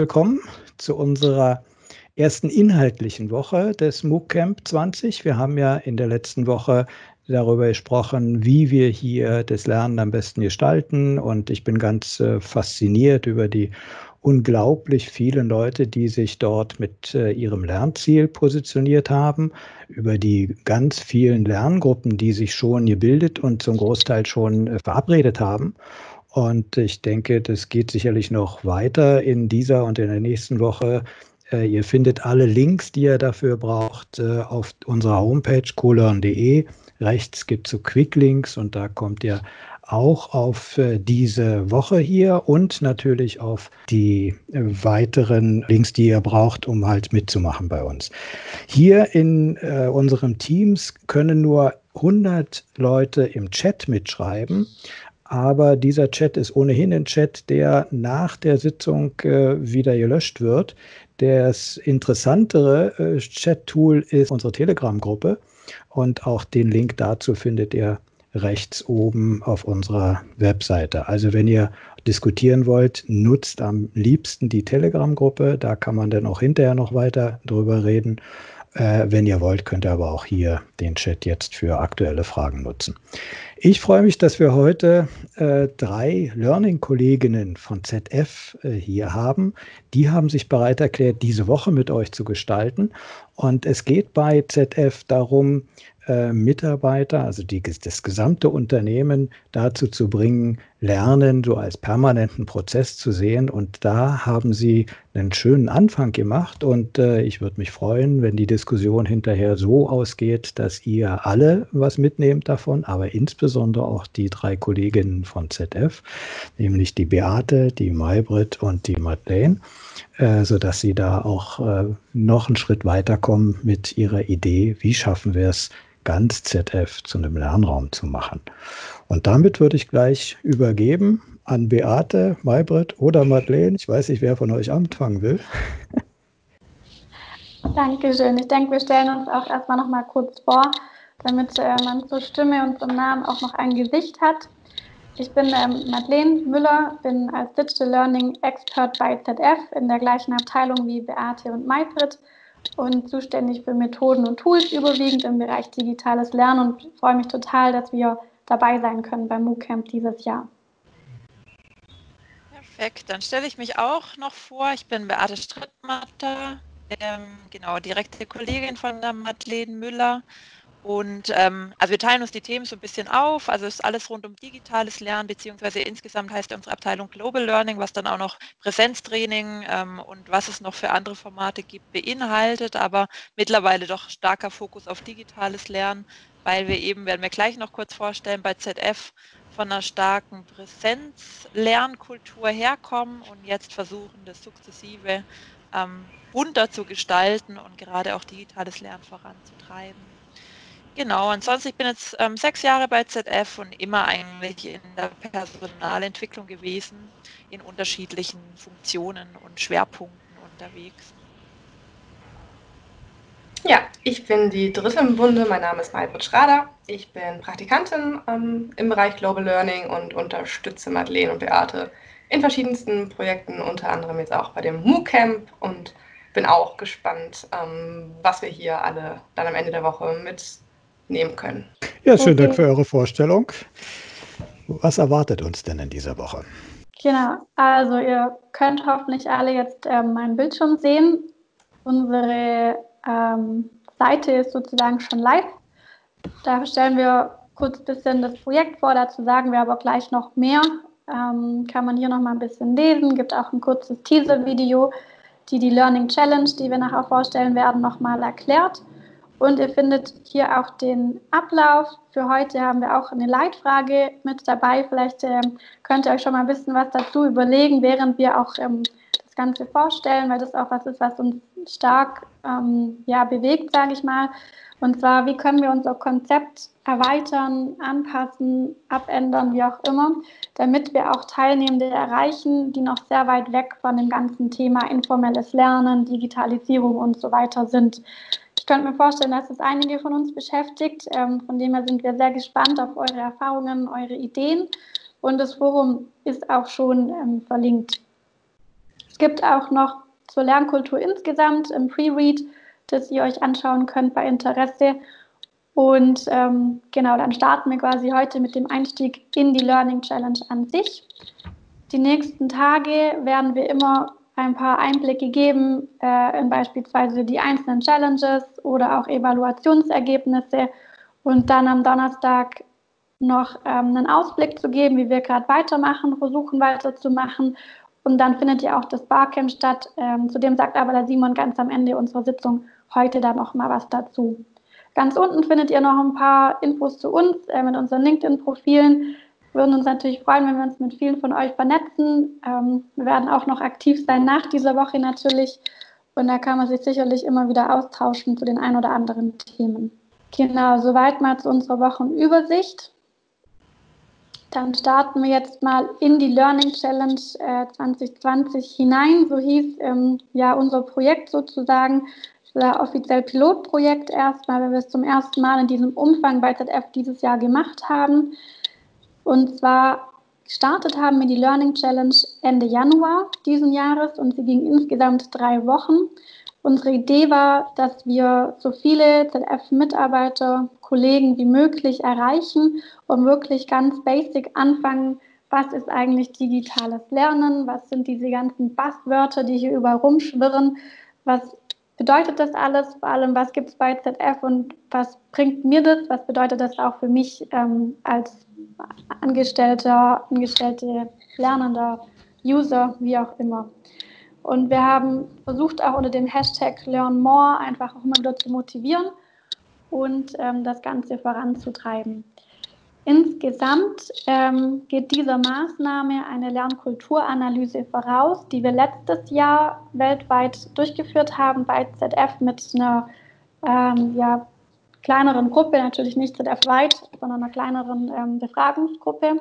Willkommen zu unserer ersten inhaltlichen Woche des MOOC Camp 20. Wir haben ja in der letzten Woche darüber gesprochen, wie wir hier das Lernen am besten gestalten. Und ich bin ganz äh, fasziniert über die unglaublich vielen Leute, die sich dort mit äh, ihrem Lernziel positioniert haben, über die ganz vielen Lerngruppen, die sich schon gebildet und zum Großteil schon äh, verabredet haben. Und ich denke, das geht sicherlich noch weiter in dieser und in der nächsten Woche. Äh, ihr findet alle Links, die ihr dafür braucht, äh, auf unserer Homepage colearn.de. Rechts gibt es so Quicklinks und da kommt ihr auch auf äh, diese Woche hier und natürlich auf die weiteren Links, die ihr braucht, um halt mitzumachen bei uns. Hier in äh, unserem Teams können nur 100 Leute im Chat mitschreiben. Aber dieser Chat ist ohnehin ein Chat, der nach der Sitzung äh, wieder gelöscht wird. Das interessantere äh, Chat-Tool ist unsere Telegram-Gruppe. Und auch den Link dazu findet ihr rechts oben auf unserer Webseite. Also wenn ihr diskutieren wollt, nutzt am liebsten die Telegram-Gruppe. Da kann man dann auch hinterher noch weiter drüber reden. Äh, wenn ihr wollt, könnt ihr aber auch hier den Chat jetzt für aktuelle Fragen nutzen. Ich freue mich, dass wir heute äh, drei Learning-Kolleginnen von ZF äh, hier haben. Die haben sich bereit erklärt, diese Woche mit euch zu gestalten. Und es geht bei ZF darum, äh, Mitarbeiter, also die, das gesamte Unternehmen dazu zu bringen, Lernen so als permanenten Prozess zu sehen. Und da haben Sie einen schönen Anfang gemacht. Und äh, ich würde mich freuen, wenn die Diskussion hinterher so ausgeht, dass ihr alle was mitnehmt davon, aber insbesondere auch die drei Kolleginnen von ZF, nämlich die Beate, die Maybrit und die Madeleine äh, sodass sie da auch äh, noch einen Schritt weiterkommen mit ihrer Idee, wie schaffen wir es, ganz ZF zu einem Lernraum zu machen. Und damit würde ich gleich übergeben an Beate, Maybrit oder Madeleine. Ich weiß nicht, wer von euch anfangen will. Dankeschön. Ich denke, wir stellen uns auch erstmal noch mal kurz vor, damit äh, man zur Stimme und zum Namen auch noch ein Gesicht hat. Ich bin ähm, Madeleine Müller, bin als Digital Learning Expert bei ZF in der gleichen Abteilung wie Beate und Maybrit und zuständig für Methoden und Tools überwiegend im Bereich digitales Lernen und freue mich total, dass wir dabei sein können beim MOOC-Camp dieses Jahr. Perfekt, dann stelle ich mich auch noch vor. Ich bin Beate Strittmatter, ähm, genau, direkte Kollegin von der Madeleine Müller und ähm, also wir teilen uns die Themen so ein bisschen auf. Also es ist alles rund um digitales Lernen, beziehungsweise insgesamt heißt unsere Abteilung Global Learning, was dann auch noch Präsenztraining ähm, und was es noch für andere Formate gibt, beinhaltet, aber mittlerweile doch starker Fokus auf digitales Lernen, weil wir eben, werden wir gleich noch kurz vorstellen, bei ZF von einer starken Präsenzlernkultur herkommen und jetzt versuchen, das sukzessive ähm, bunter zu gestalten und gerade auch digitales Lernen voranzutreiben. Genau, ansonsten, ich bin jetzt ähm, sechs Jahre bei ZF und immer eigentlich in der Personalentwicklung gewesen, in unterschiedlichen Funktionen und Schwerpunkten unterwegs. Ja, ich bin die dritte im Bunde. Mein Name ist Maybrit Schrader. Ich bin Praktikantin ähm, im Bereich Global Learning und unterstütze Madeleine und Beate in verschiedensten Projekten, unter anderem jetzt auch bei dem MOOC Camp und bin auch gespannt, ähm, was wir hier alle dann am Ende der Woche mit nehmen können. Ja, schönen okay. Dank für eure Vorstellung. Was erwartet uns denn in dieser Woche? Genau, also ihr könnt hoffentlich alle jetzt ähm, meinen Bildschirm sehen. Unsere ähm, Seite ist sozusagen schon live. Da stellen wir kurz ein bisschen das Projekt vor, dazu sagen wir aber gleich noch mehr. Ähm, kann man hier noch mal ein bisschen lesen, gibt auch ein kurzes Teaser-Video, die die Learning Challenge, die wir nachher vorstellen werden, noch mal erklärt. Und ihr findet hier auch den Ablauf. Für heute haben wir auch eine Leitfrage mit dabei. Vielleicht ähm, könnt ihr euch schon mal ein bisschen was dazu überlegen, während wir auch ähm, das Ganze vorstellen, weil das auch was ist, was uns stark ähm, ja, bewegt, sage ich mal. Und zwar, wie können wir unser Konzept erweitern, anpassen, abändern, wie auch immer, damit wir auch Teilnehmende erreichen, die noch sehr weit weg von dem ganzen Thema informelles Lernen, Digitalisierung und so weiter sind. Könnte mir vorstellen, dass es einige von uns beschäftigt. Ähm, von dem her sind wir sehr gespannt auf eure Erfahrungen, eure Ideen. Und das Forum ist auch schon ähm, verlinkt. Es gibt auch noch zur Lernkultur insgesamt im Pre-Read, das ihr euch anschauen könnt bei Interesse. Und ähm, genau, dann starten wir quasi heute mit dem Einstieg in die Learning Challenge an sich. Die nächsten Tage werden wir immer ein paar Einblicke geben äh, in beispielsweise die einzelnen Challenges oder auch Evaluationsergebnisse und dann am Donnerstag noch ähm, einen Ausblick zu geben, wie wir gerade weitermachen, versuchen weiterzumachen. Und dann findet ja auch das Barcamp statt. Ähm, zudem sagt aber der Simon ganz am Ende unserer Sitzung heute da noch mal was dazu. Ganz unten findet ihr noch ein paar Infos zu uns äh, mit unseren LinkedIn-Profilen. Würden uns natürlich freuen, wenn wir uns mit vielen von euch vernetzen. Ähm, wir werden auch noch aktiv sein nach dieser Woche natürlich. Und da kann man sich sicherlich immer wieder austauschen zu den ein oder anderen Themen. Genau, soweit mal zu unserer Wochenübersicht. Dann starten wir jetzt mal in die Learning Challenge äh, 2020 hinein. So hieß ähm, ja unser Projekt sozusagen. Das war offiziell Pilotprojekt erstmal, weil wir es zum ersten Mal in diesem Umfang bei ZF dieses Jahr gemacht haben. Und zwar gestartet haben wir die Learning Challenge Ende Januar diesen Jahres und sie ging insgesamt drei Wochen. Unsere Idee war, dass wir so viele ZF-Mitarbeiter, Kollegen wie möglich erreichen und wirklich ganz basic anfangen, was ist eigentlich digitales Lernen, was sind diese ganzen Buzzwörter, die hier überall rumschwirren, was bedeutet das alles, vor allem was gibt es bei ZF und was bringt mir das, was bedeutet das auch für mich ähm, als Angestellter, Angestellte, Lernender, User, wie auch immer. Und wir haben versucht, auch unter dem Hashtag Learn More einfach auch immer wieder zu motivieren und ähm, das Ganze voranzutreiben. Insgesamt ähm, geht dieser Maßnahme eine Lernkulturanalyse voraus, die wir letztes Jahr weltweit durchgeführt haben bei ZF mit einer ähm, ja, kleineren Gruppe, natürlich nicht ZF-weit, sondern einer kleineren ähm, Befragungsgruppe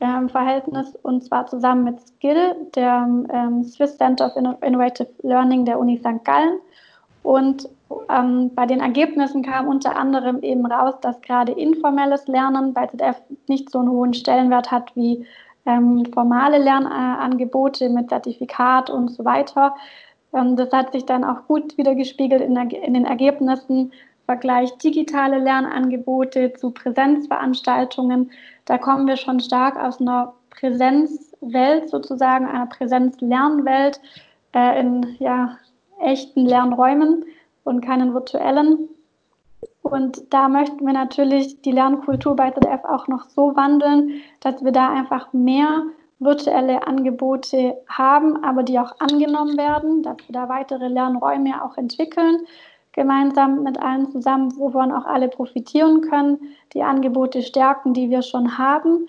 ähm, Verhältnis und zwar zusammen mit Skill, der ähm, Swiss Center of Innovative Learning der Uni St. Gallen. Und ähm, bei den Ergebnissen kam unter anderem eben raus, dass gerade informelles Lernen bei ZF nicht so einen hohen Stellenwert hat wie ähm, formale Lernangebote mit Zertifikat und so weiter. Ähm, das hat sich dann auch gut wiedergespiegelt in, in den Ergebnissen Vergleich digitale Lernangebote zu Präsenzveranstaltungen. Da kommen wir schon stark aus einer Präsenzwelt sozusagen, einer Präsenzlernwelt äh, in ja, echten Lernräumen und keinen virtuellen. Und da möchten wir natürlich die Lernkultur bei ZDF auch noch so wandeln, dass wir da einfach mehr virtuelle Angebote haben, aber die auch angenommen werden, dass wir da weitere Lernräume auch entwickeln gemeinsam mit allen zusammen, wovon auch alle profitieren können, die Angebote stärken, die wir schon haben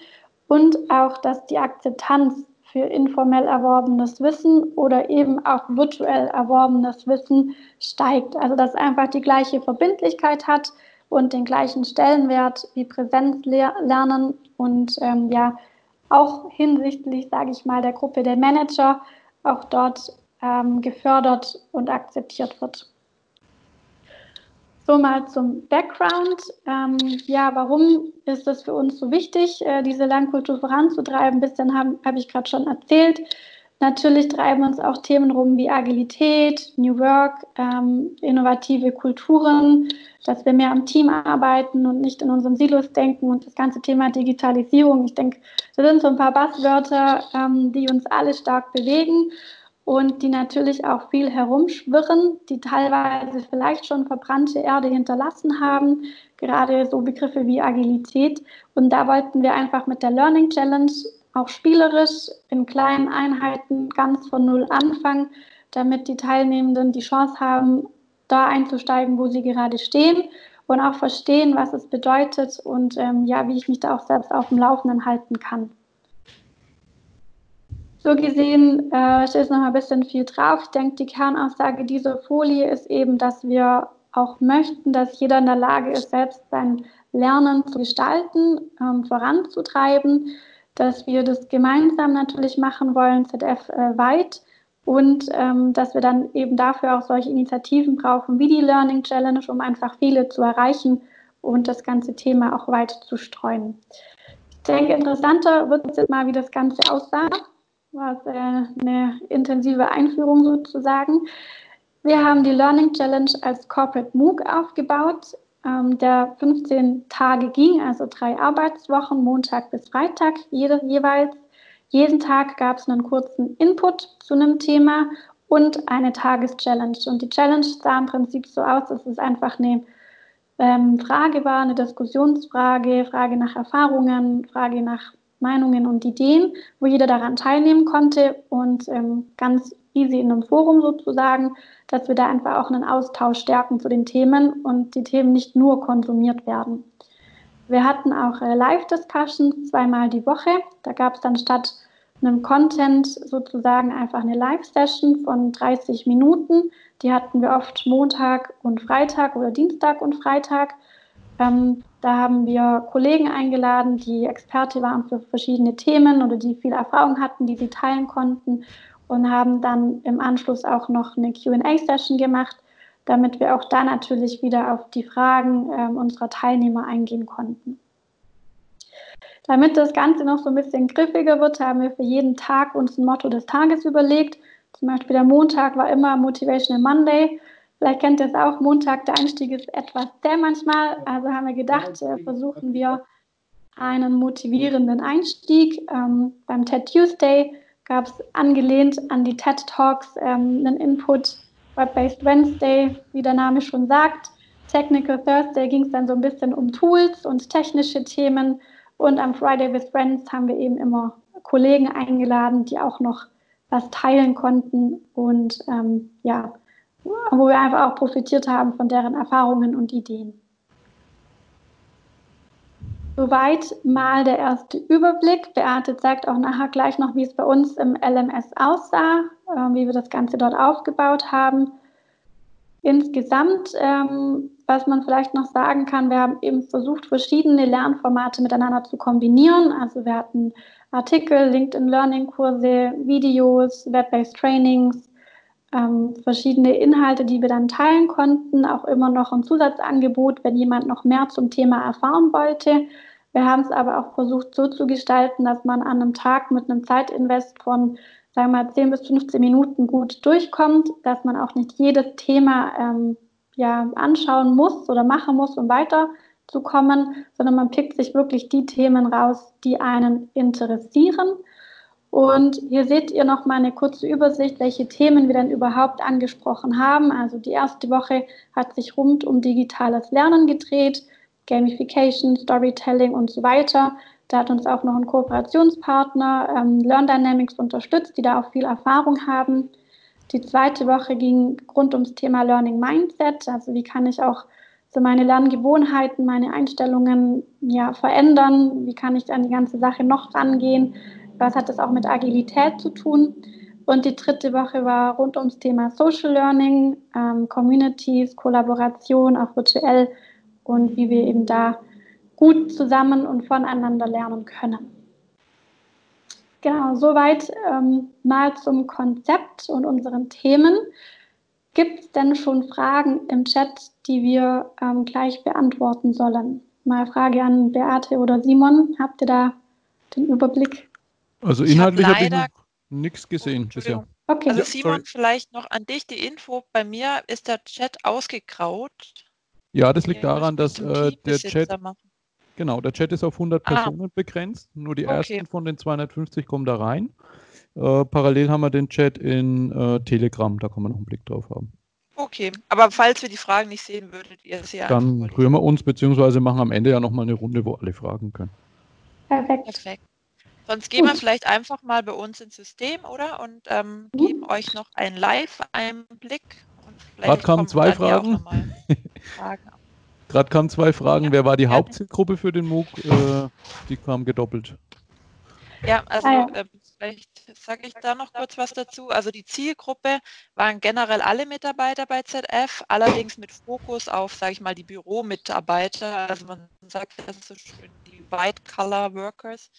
und auch, dass die Akzeptanz für informell erworbenes Wissen oder eben auch virtuell erworbenes Wissen steigt. Also dass einfach die gleiche Verbindlichkeit hat und den gleichen Stellenwert wie Präsenzlernen und ähm, ja auch hinsichtlich, sage ich mal, der Gruppe der Manager auch dort ähm, gefördert und akzeptiert wird. So mal zum Background. Ähm, ja, warum ist es für uns so wichtig, äh, diese Lernkultur voranzutreiben? Ein bisschen habe hab ich gerade schon erzählt. Natürlich treiben uns auch Themen rum wie Agilität, New Work, ähm, innovative Kulturen, dass wir mehr am Team arbeiten und nicht in unseren Silos denken und das ganze Thema Digitalisierung. Ich denke, das sind so ein paar Buzzwörter, ähm, die uns alle stark bewegen und die natürlich auch viel herumschwirren, die teilweise vielleicht schon verbrannte Erde hinterlassen haben, gerade so Begriffe wie Agilität. Und da wollten wir einfach mit der Learning Challenge auch spielerisch in kleinen Einheiten ganz von Null anfangen, damit die Teilnehmenden die Chance haben, da einzusteigen, wo sie gerade stehen und auch verstehen, was es bedeutet und ähm, ja, wie ich mich da auch selbst auf dem Laufenden halten kann. So gesehen äh, steht noch ein bisschen viel drauf. Ich denke, die Kernaussage dieser Folie ist eben, dass wir auch möchten, dass jeder in der Lage ist, selbst sein Lernen zu gestalten, ähm, voranzutreiben, dass wir das gemeinsam natürlich machen wollen, ZF äh, weit und ähm, dass wir dann eben dafür auch solche Initiativen brauchen wie die Learning Challenge, um einfach viele zu erreichen und das ganze Thema auch weit zu streuen. Ich denke, interessanter wird es jetzt mal, wie das Ganze aussah. War es äh, eine intensive Einführung sozusagen. Wir haben die Learning Challenge als Corporate MOOC aufgebaut, ähm, der 15 Tage ging, also drei Arbeitswochen, Montag bis Freitag jede, jeweils. Jeden Tag gab es einen kurzen Input zu einem Thema und eine Tageschallenge. Und die Challenge sah im Prinzip so aus, dass es einfach eine ähm, Frage war, eine Diskussionsfrage, Frage nach Erfahrungen, Frage nach Meinungen und Ideen, wo jeder daran teilnehmen konnte und ähm, ganz easy in einem Forum sozusagen, dass wir da einfach auch einen Austausch stärken zu den Themen und die Themen nicht nur konsumiert werden. Wir hatten auch äh, Live-Discussions zweimal die Woche. Da gab es dann statt einem Content sozusagen einfach eine Live-Session von 30 Minuten. Die hatten wir oft Montag und Freitag oder Dienstag und Freitag. Ähm, da haben wir Kollegen eingeladen, die Experte waren für verschiedene Themen oder die viel Erfahrung hatten, die sie teilen konnten und haben dann im Anschluss auch noch eine QA-Session gemacht, damit wir auch da natürlich wieder auf die Fragen äh, unserer Teilnehmer eingehen konnten. Damit das Ganze noch so ein bisschen griffiger wird, haben wir für jeden Tag uns ein Motto des Tages überlegt. Zum Beispiel der Montag war immer Motivational Monday. Vielleicht kennt ihr es auch, Montag, der Einstieg ist etwas zäh manchmal. Also haben wir gedacht, äh, versuchen wir einen motivierenden Einstieg. Ähm, beim TED Tuesday gab es angelehnt an die TED Talks ähm, einen Input. Web-Based Wednesday, wie der Name schon sagt. Technical Thursday ging es dann so ein bisschen um Tools und technische Themen. Und am Friday with Friends haben wir eben immer Kollegen eingeladen, die auch noch was teilen konnten und ähm, ja, wo wir einfach auch profitiert haben von deren Erfahrungen und Ideen. Soweit mal der erste Überblick. Beate sagt auch nachher gleich noch, wie es bei uns im LMS aussah, äh, wie wir das Ganze dort aufgebaut haben. Insgesamt, ähm, was man vielleicht noch sagen kann, wir haben eben versucht, verschiedene Lernformate miteinander zu kombinieren. Also wir hatten Artikel, LinkedIn Learning Kurse, Videos, Web-based Trainings, ähm, verschiedene Inhalte, die wir dann teilen konnten, auch immer noch ein Zusatzangebot, wenn jemand noch mehr zum Thema erfahren wollte. Wir haben es aber auch versucht so zu gestalten, dass man an einem Tag mit einem Zeitinvest von, sagen wir mal, 10 bis 15 Minuten gut durchkommt, dass man auch nicht jedes Thema ähm, ja, anschauen muss oder machen muss, um weiterzukommen, sondern man pickt sich wirklich die Themen raus, die einen interessieren und hier seht ihr noch mal eine kurze Übersicht, welche Themen wir denn überhaupt angesprochen haben. Also die erste Woche hat sich rund um digitales Lernen gedreht, Gamification, Storytelling und so weiter. Da hat uns auch noch ein Kooperationspartner ähm, Learn Dynamics unterstützt, die da auch viel Erfahrung haben. Die zweite Woche ging rund ums Thema Learning Mindset, also wie kann ich auch so meine Lerngewohnheiten, meine Einstellungen ja, verändern, wie kann ich an die ganze Sache noch rangehen was hat das auch mit Agilität zu tun? Und die dritte Woche war rund ums Thema Social Learning, ähm, Communities, Kollaboration, auch virtuell und wie wir eben da gut zusammen und voneinander lernen können. Genau, soweit ähm, mal zum Konzept und unseren Themen. Gibt es denn schon Fragen im Chat, die wir ähm, gleich beantworten sollen? Mal Frage an Beate oder Simon. Habt ihr da den Überblick? Also inhaltlich habe hab ich nichts gesehen bisher. Okay. Also Simon, Sorry. vielleicht noch an dich die Info. Bei mir ist der Chat ausgegraut. Ja, das liegt daran, dass äh, der Chat genau, der Chat ist auf 100 ah. Personen begrenzt. Nur die okay. ersten von den 250 kommen da rein. Äh, parallel haben wir den Chat in äh, Telegram, da kann man noch einen Blick drauf haben. Okay, aber falls wir die Fragen nicht sehen, würdet ihr sie ja. Dann rühren wir uns, beziehungsweise machen am Ende ja nochmal eine Runde, wo alle fragen können. Perfekt. Perfekt. Sonst gehen wir vielleicht einfach mal bei uns ins System, oder? Und ähm, mhm. geben euch noch einen Live-Einblick. Gerade kamen zwei Fragen. Fragen. Gerade kamen zwei Fragen. Ja. Wer war die ja. Hauptzielgruppe für den MOOC? Äh, die kamen gedoppelt. Ja, also ah, ja. Äh, vielleicht sage ich da noch kurz was dazu. Also die Zielgruppe waren generell alle Mitarbeiter bei ZF, allerdings mit Fokus auf, sage ich mal, die Büromitarbeiter. Also man sagt das so schön, die White Collar Workers.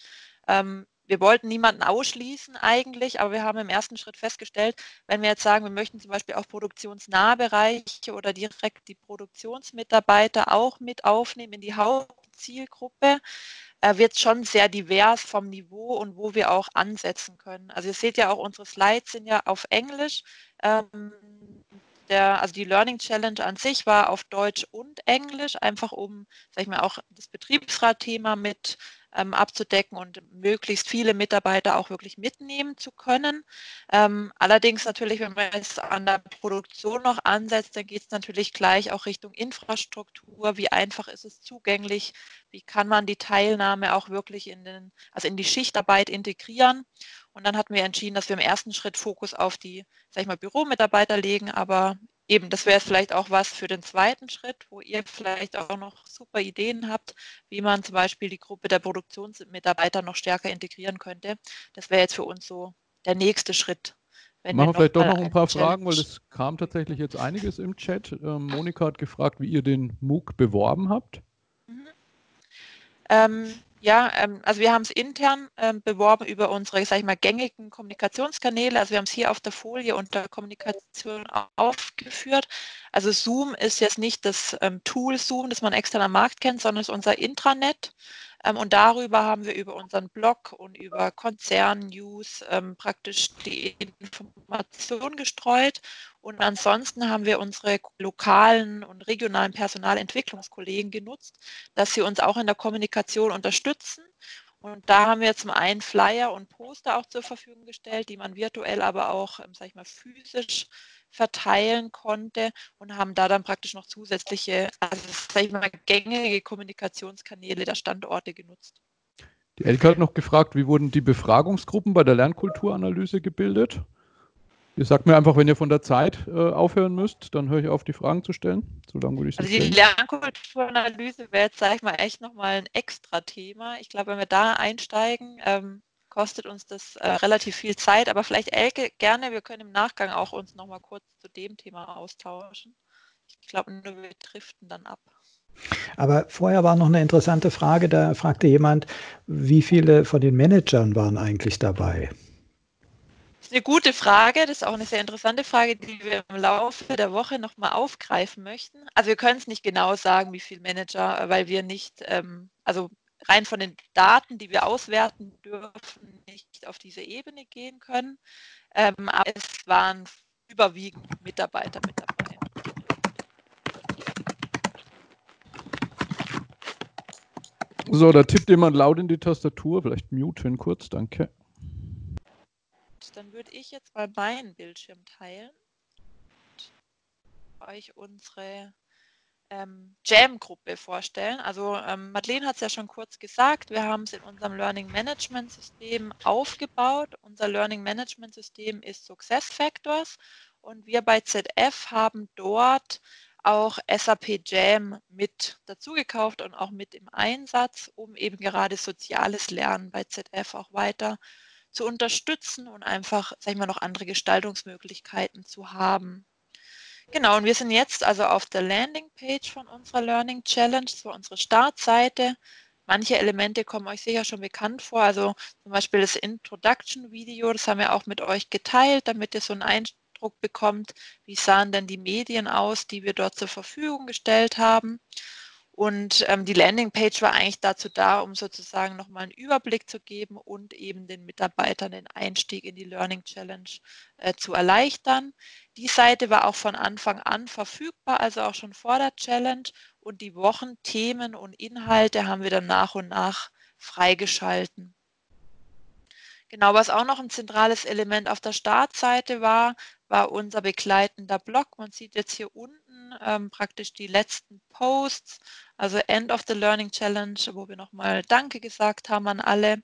Ähm, wir wollten niemanden ausschließen eigentlich, aber wir haben im ersten Schritt festgestellt, wenn wir jetzt sagen, wir möchten zum Beispiel auch produktionsnahe Bereiche oder direkt die Produktionsmitarbeiter auch mit aufnehmen in die Haupt Zielgruppe äh, wird schon sehr divers vom Niveau und wo wir auch ansetzen können. Also ihr seht ja auch, unsere Slides sind ja auf Englisch. Ähm, der, also die Learning Challenge an sich war auf Deutsch und Englisch, einfach um, sag ich mal, auch das Betriebsratthema mit ähm, abzudecken und möglichst viele Mitarbeiter auch wirklich mitnehmen zu können. Ähm, allerdings natürlich, wenn man es an der Produktion noch ansetzt, dann geht es natürlich gleich auch Richtung Infrastruktur. Wie einfach ist es zugänglich? Wie kann man die Teilnahme auch wirklich in den, also in die Schichtarbeit integrieren? Und dann hatten wir entschieden, dass wir im ersten Schritt Fokus auf die, sag ich mal, Büromitarbeiter legen, aber eben, das wäre vielleicht auch was für den zweiten Schritt, wo ihr vielleicht auch noch super Ideen habt, wie man zum Beispiel die Gruppe der Produktionsmitarbeiter noch stärker integrieren könnte. Das wäre jetzt für uns so der nächste Schritt. Machen wir vielleicht doch noch ein paar Challenge. Fragen, weil es kam tatsächlich jetzt einiges im Chat. Ähm, Monika hat gefragt, wie ihr den MOOC beworben habt. Mhm. Ähm, ja, ähm, also wir haben es intern ähm, beworben über unsere, sag ich mal, gängigen Kommunikationskanäle. Also wir haben es hier auf der Folie unter Kommunikation aufgeführt. Also Zoom ist jetzt nicht das ähm, Tool Zoom, das man extern am Markt kennt, sondern es ist unser Intranet. Ähm, und darüber haben wir über unseren Blog und über Konzern-News ähm, praktisch die Information gestreut. Und ansonsten haben wir unsere lokalen und regionalen Personalentwicklungskollegen genutzt, dass sie uns auch in der Kommunikation unterstützen. Und da haben wir zum einen Flyer und Poster auch zur Verfügung gestellt, die man virtuell, aber auch, ähm, sag ich mal, physisch verteilen konnte und haben da dann praktisch noch zusätzliche, also sag ich mal, gängige Kommunikationskanäle der Standorte genutzt. Die Elke hat noch gefragt, wie wurden die Befragungsgruppen bei der Lernkulturanalyse gebildet? Ihr sagt mir einfach, wenn ihr von der Zeit äh, aufhören müsst, dann höre ich auf, die Fragen zu stellen. So lange würde ich Also die stellen. Lernkulturanalyse wäre jetzt, sage ich mal, echt nochmal ein extra Thema. Ich glaube, wenn wir da einsteigen, ähm, kostet uns das äh, relativ viel Zeit, aber vielleicht Elke, gerne, wir können im Nachgang auch uns nochmal kurz zu dem Thema austauschen. Ich glaube, nur wir driften dann ab. Aber vorher war noch eine interessante Frage, da fragte jemand, wie viele von den Managern waren eigentlich dabei? Eine gute Frage, das ist auch eine sehr interessante Frage, die wir im Laufe der Woche nochmal aufgreifen möchten. Also wir können es nicht genau sagen, wie viele Manager, weil wir nicht, ähm, also rein von den Daten, die wir auswerten dürfen, nicht auf diese Ebene gehen können. Ähm, aber es waren überwiegend Mitarbeiter mit dabei. So, da tippt jemand laut in die Tastatur. Vielleicht muten kurz, danke. Dann würde ich jetzt mal meinen Bildschirm teilen und euch unsere ähm, Jam-Gruppe vorstellen. Also ähm, Madeleine hat es ja schon kurz gesagt, wir haben es in unserem Learning Management System aufgebaut. Unser Learning Management System ist Success Factors und wir bei ZF haben dort auch SAP Jam mit dazugekauft und auch mit im Einsatz, um eben gerade soziales Lernen bei ZF auch weiter zu unterstützen und einfach, sag ich mal, noch andere Gestaltungsmöglichkeiten zu haben. Genau, und wir sind jetzt also auf der Landingpage von unserer Learning Challenge, so unsere Startseite. Manche Elemente kommen euch sicher schon bekannt vor, also zum Beispiel das Introduction-Video, das haben wir auch mit euch geteilt, damit ihr so einen Eindruck bekommt, wie sahen denn die Medien aus, die wir dort zur Verfügung gestellt haben. Und ähm, die Landingpage war eigentlich dazu da, um sozusagen nochmal einen Überblick zu geben und eben den Mitarbeitern den Einstieg in die Learning Challenge äh, zu erleichtern. Die Seite war auch von Anfang an verfügbar, also auch schon vor der Challenge. Und die Wochen, Themen und Inhalte haben wir dann nach und nach freigeschalten. Genau, was auch noch ein zentrales Element auf der Startseite war, war unser begleitender Blog. Man sieht jetzt hier unten ähm, praktisch die letzten Posts, also End of the Learning Challenge, wo wir nochmal Danke gesagt haben an alle.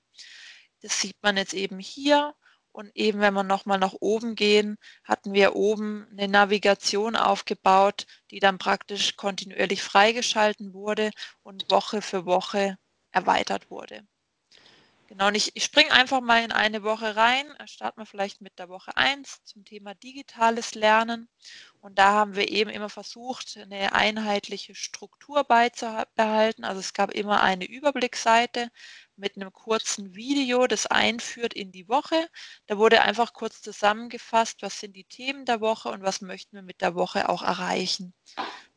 Das sieht man jetzt eben hier. Und eben, wenn wir nochmal nach oben gehen, hatten wir oben eine Navigation aufgebaut, die dann praktisch kontinuierlich freigeschalten wurde und Woche für Woche erweitert wurde. Genau, und ich, ich springe einfach mal in eine Woche rein. Starten wir vielleicht mit der Woche 1 zum Thema digitales Lernen. Und da haben wir eben immer versucht, eine einheitliche Struktur beizubehalten. Also es gab immer eine Überblicksseite mit einem kurzen Video, das einführt in die Woche. Da wurde einfach kurz zusammengefasst, was sind die Themen der Woche und was möchten wir mit der Woche auch erreichen.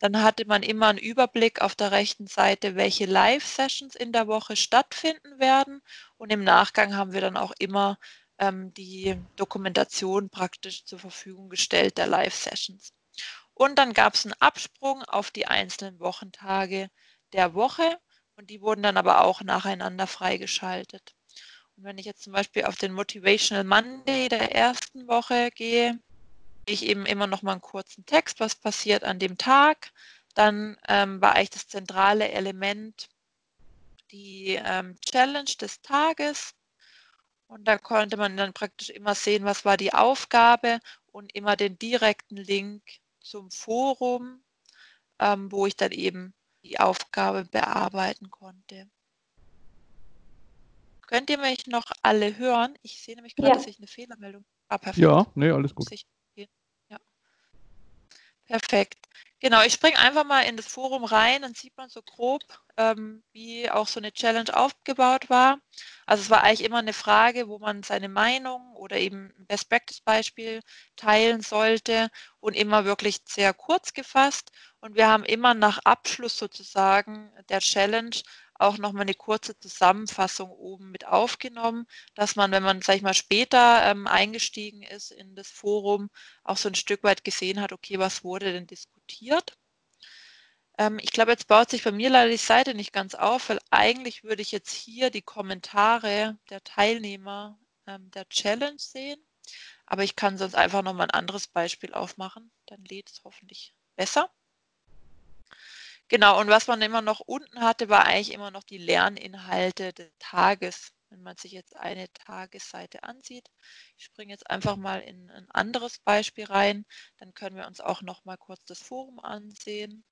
Dann hatte man immer einen Überblick auf der rechten Seite, welche Live-Sessions in der Woche stattfinden werden. Und im Nachgang haben wir dann auch immer ähm, die Dokumentation praktisch zur Verfügung gestellt der Live-Sessions. Und dann gab es einen Absprung auf die einzelnen Wochentage der Woche und die wurden dann aber auch nacheinander freigeschaltet. Und wenn ich jetzt zum Beispiel auf den Motivational Monday der ersten Woche gehe, ich eben immer noch mal einen kurzen Text, was passiert an dem Tag. Dann ähm, war eigentlich das zentrale Element die ähm, Challenge des Tages. Und da konnte man dann praktisch immer sehen, was war die Aufgabe und immer den direkten Link zum Forum, ähm, wo ich dann eben die Aufgabe bearbeiten konnte. Könnt ihr mich noch alle hören? Ich sehe nämlich gerade, ja. dass ich eine Fehlermeldung. Ah. Ja, nee, alles gut. Ja. Perfekt. Genau, ich springe einfach mal in das Forum rein, dann sieht man so grob, ähm, wie auch so eine Challenge aufgebaut war. Also es war eigentlich immer eine Frage, wo man seine Meinung oder eben ein Best Practice Beispiel teilen sollte und immer wirklich sehr kurz gefasst. Und wir haben immer nach Abschluss sozusagen der Challenge auch nochmal eine kurze Zusammenfassung oben mit aufgenommen, dass man, wenn man, sag ich mal, später ähm, eingestiegen ist in das Forum, auch so ein Stück weit gesehen hat, okay, was wurde denn diskutiert? Ähm, ich glaube, jetzt baut sich bei mir leider die Seite nicht ganz auf, weil eigentlich würde ich jetzt hier die Kommentare der Teilnehmer ähm, der Challenge sehen. Aber ich kann sonst einfach nochmal ein anderes Beispiel aufmachen. Dann lädt es hoffentlich besser. Genau, und was man immer noch unten hatte, war eigentlich immer noch die Lerninhalte des Tages. Wenn man sich jetzt eine Tagesseite ansieht, ich springe jetzt einfach mal in ein anderes Beispiel rein, dann können wir uns auch noch mal kurz das Forum ansehen.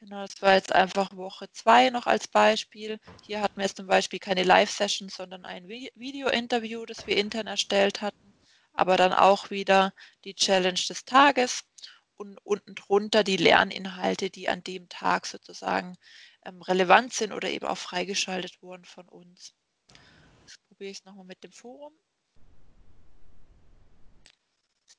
Genau, das war jetzt einfach Woche 2 noch als Beispiel. Hier hatten wir jetzt zum Beispiel keine Live-Session, sondern ein Video-Interview, das wir intern erstellt hatten. Aber dann auch wieder die Challenge des Tages und unten drunter die Lerninhalte, die an dem Tag sozusagen ähm, relevant sind oder eben auch freigeschaltet wurden von uns. Jetzt probiere ich es nochmal mit dem Forum.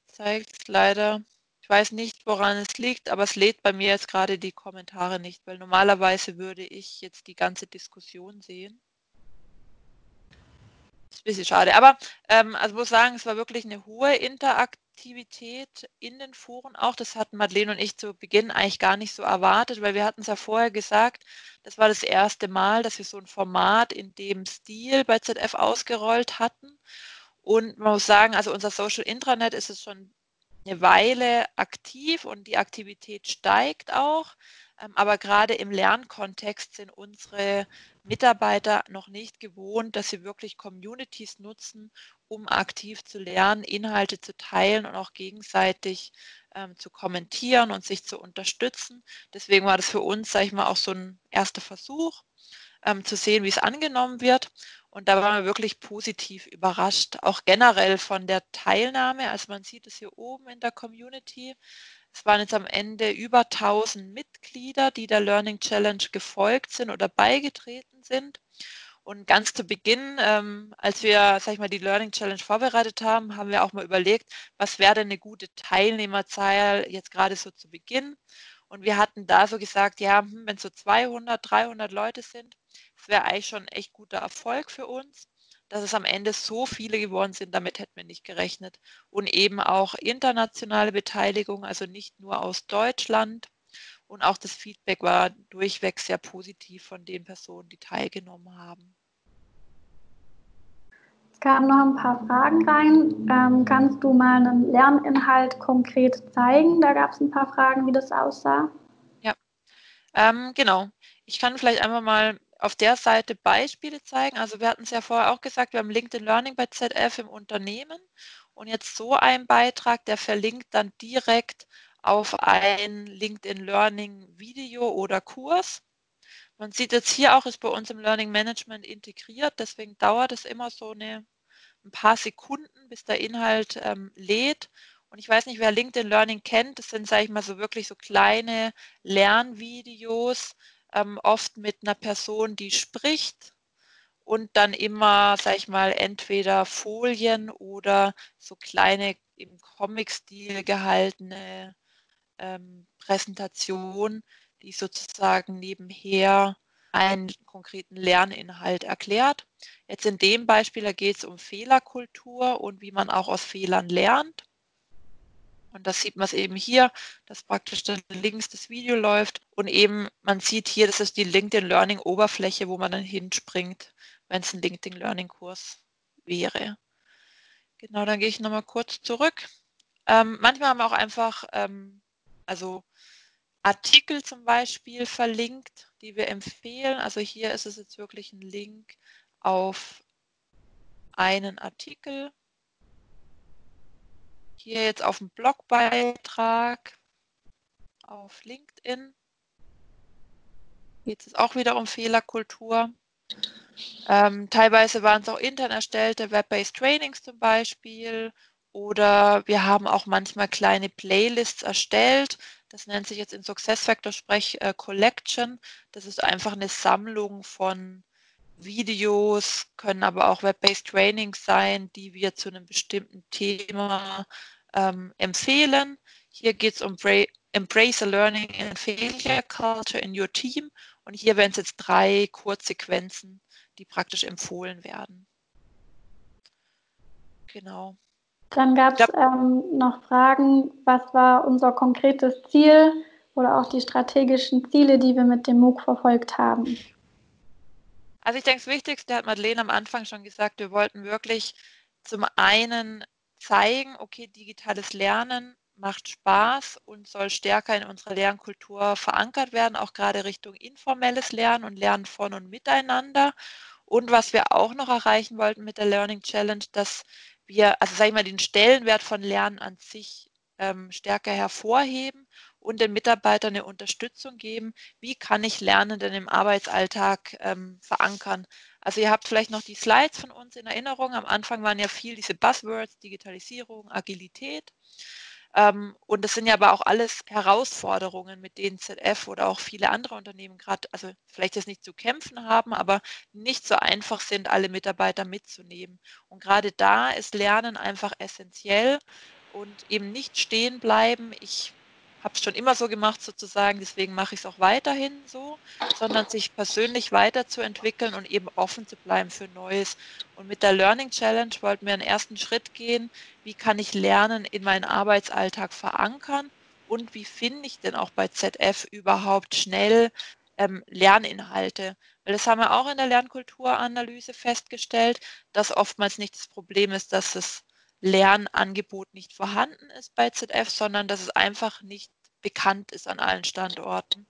Zeigt leider, ich weiß nicht, woran es liegt, aber es lädt bei mir jetzt gerade die Kommentare nicht, weil normalerweise würde ich jetzt die ganze Diskussion sehen. Ist ein bisschen schade. Aber ähm, also muss sagen, es war wirklich eine hohe Interaktion Aktivität in den Foren auch. Das hatten Madeleine und ich zu Beginn eigentlich gar nicht so erwartet, weil wir hatten es ja vorher gesagt, das war das erste Mal, dass wir so ein Format in dem Stil bei ZF ausgerollt hatten. Und man muss sagen, also unser Social Intranet ist es schon eine Weile aktiv und die Aktivität steigt auch. Ähm, aber gerade im Lernkontext sind unsere Mitarbeiter noch nicht gewohnt, dass sie wirklich Communities nutzen, um aktiv zu lernen, Inhalte zu teilen und auch gegenseitig ähm, zu kommentieren und sich zu unterstützen. Deswegen war das für uns, sage ich mal, auch so ein erster Versuch, ähm, zu sehen, wie es angenommen wird. Und da waren wir wirklich positiv überrascht, auch generell von der Teilnahme. Also man sieht es hier oben in der Community. Es waren jetzt am Ende über 1000 Mitglieder, die der Learning Challenge gefolgt sind oder beigetreten sind. Und ganz zu Beginn, ähm, als wir, sag ich mal, die Learning Challenge vorbereitet haben, haben wir auch mal überlegt, was wäre denn eine gute Teilnehmerzahl jetzt gerade so zu Beginn. Und wir hatten da so gesagt, ja, hm, wenn so 200, 300 Leute sind, das wäre eigentlich schon ein echt guter Erfolg für uns. Dass es am Ende so viele geworden sind, damit hätten wir nicht gerechnet. Und eben auch internationale Beteiligung, also nicht nur aus Deutschland, und auch das Feedback war durchweg sehr positiv von den Personen, die teilgenommen haben. Es kamen noch ein paar Fragen rein. Ähm, kannst du mal einen Lerninhalt konkret zeigen? Da gab es ein paar Fragen, wie das aussah. Ja, ähm, genau. Ich kann vielleicht einfach mal auf der Seite Beispiele zeigen. Also wir hatten es ja vorher auch gesagt, wir haben LinkedIn Learning bei ZF im Unternehmen und jetzt so ein Beitrag, der verlinkt dann direkt auf ein LinkedIn Learning Video oder Kurs. Man sieht jetzt hier auch, ist bei uns im Learning Management integriert, deswegen dauert es immer so eine, ein paar Sekunden, bis der Inhalt ähm, lädt. Und ich weiß nicht, wer LinkedIn Learning kennt, das sind, sage ich mal, so wirklich so kleine Lernvideos, ähm, oft mit einer Person, die spricht und dann immer, sage ich mal, entweder Folien oder so kleine im Comic-Stil gehaltene ähm, Präsentation, die sozusagen nebenher einen konkreten Lerninhalt erklärt. Jetzt in dem Beispiel geht es um Fehlerkultur und wie man auch aus Fehlern lernt. Und das sieht man es eben hier, dass praktisch dann links das Video läuft und eben man sieht hier, das ist die LinkedIn Learning Oberfläche, wo man dann hinspringt, wenn es ein LinkedIn Learning Kurs wäre. Genau, dann gehe ich nochmal kurz zurück. Ähm, manchmal haben wir auch einfach, ähm, also Artikel zum Beispiel verlinkt, die wir empfehlen. Also hier ist es jetzt wirklich ein Link auf einen Artikel hier jetzt auf dem Blogbeitrag auf LinkedIn. Geht es auch wieder um Fehlerkultur. Ähm, teilweise waren es auch intern erstellte Web-based Trainings zum Beispiel. Oder wir haben auch manchmal kleine Playlists erstellt. Das nennt sich jetzt in SuccessFactor-Sprech äh, Collection. Das ist einfach eine Sammlung von Videos, können aber auch Web-based Trainings sein, die wir zu einem bestimmten Thema ähm, empfehlen. Hier geht es um Bra Embrace a Learning and Failure Culture in your Team. Und hier werden es jetzt drei Kurzsequenzen, die praktisch empfohlen werden. Genau. Dann gab es ähm, noch Fragen, was war unser konkretes Ziel oder auch die strategischen Ziele, die wir mit dem MOOC verfolgt haben? Also ich denke, das Wichtigste hat Madeleine am Anfang schon gesagt, wir wollten wirklich zum einen zeigen, okay, digitales Lernen macht Spaß und soll stärker in unserer Lernkultur verankert werden, auch gerade Richtung informelles Lernen und Lernen von und miteinander. Und was wir auch noch erreichen wollten mit der Learning Challenge, dass wir, also sage ich mal, den Stellenwert von Lernen an sich ähm, stärker hervorheben und den Mitarbeitern eine Unterstützung geben. Wie kann ich Lernen denn im Arbeitsalltag ähm, verankern? Also ihr habt vielleicht noch die Slides von uns in Erinnerung. Am Anfang waren ja viel diese Buzzwords, Digitalisierung, Agilität. Ähm, und das sind ja aber auch alles Herausforderungen, mit denen ZF oder auch viele andere Unternehmen gerade, also vielleicht jetzt nicht zu kämpfen haben, aber nicht so einfach sind, alle Mitarbeiter mitzunehmen. Und gerade da ist Lernen einfach essentiell und eben nicht stehen bleiben. Ich habe es schon immer so gemacht sozusagen, deswegen mache ich es auch weiterhin so, sondern sich persönlich weiterzuentwickeln und eben offen zu bleiben für Neues. Und mit der Learning Challenge wollten wir einen ersten Schritt gehen, wie kann ich Lernen in meinen Arbeitsalltag verankern und wie finde ich denn auch bei ZF überhaupt schnell ähm, Lerninhalte. Weil das haben wir auch in der Lernkulturanalyse festgestellt, dass oftmals nicht das Problem ist, dass es Lernangebot nicht vorhanden ist bei ZF, sondern dass es einfach nicht bekannt ist an allen Standorten.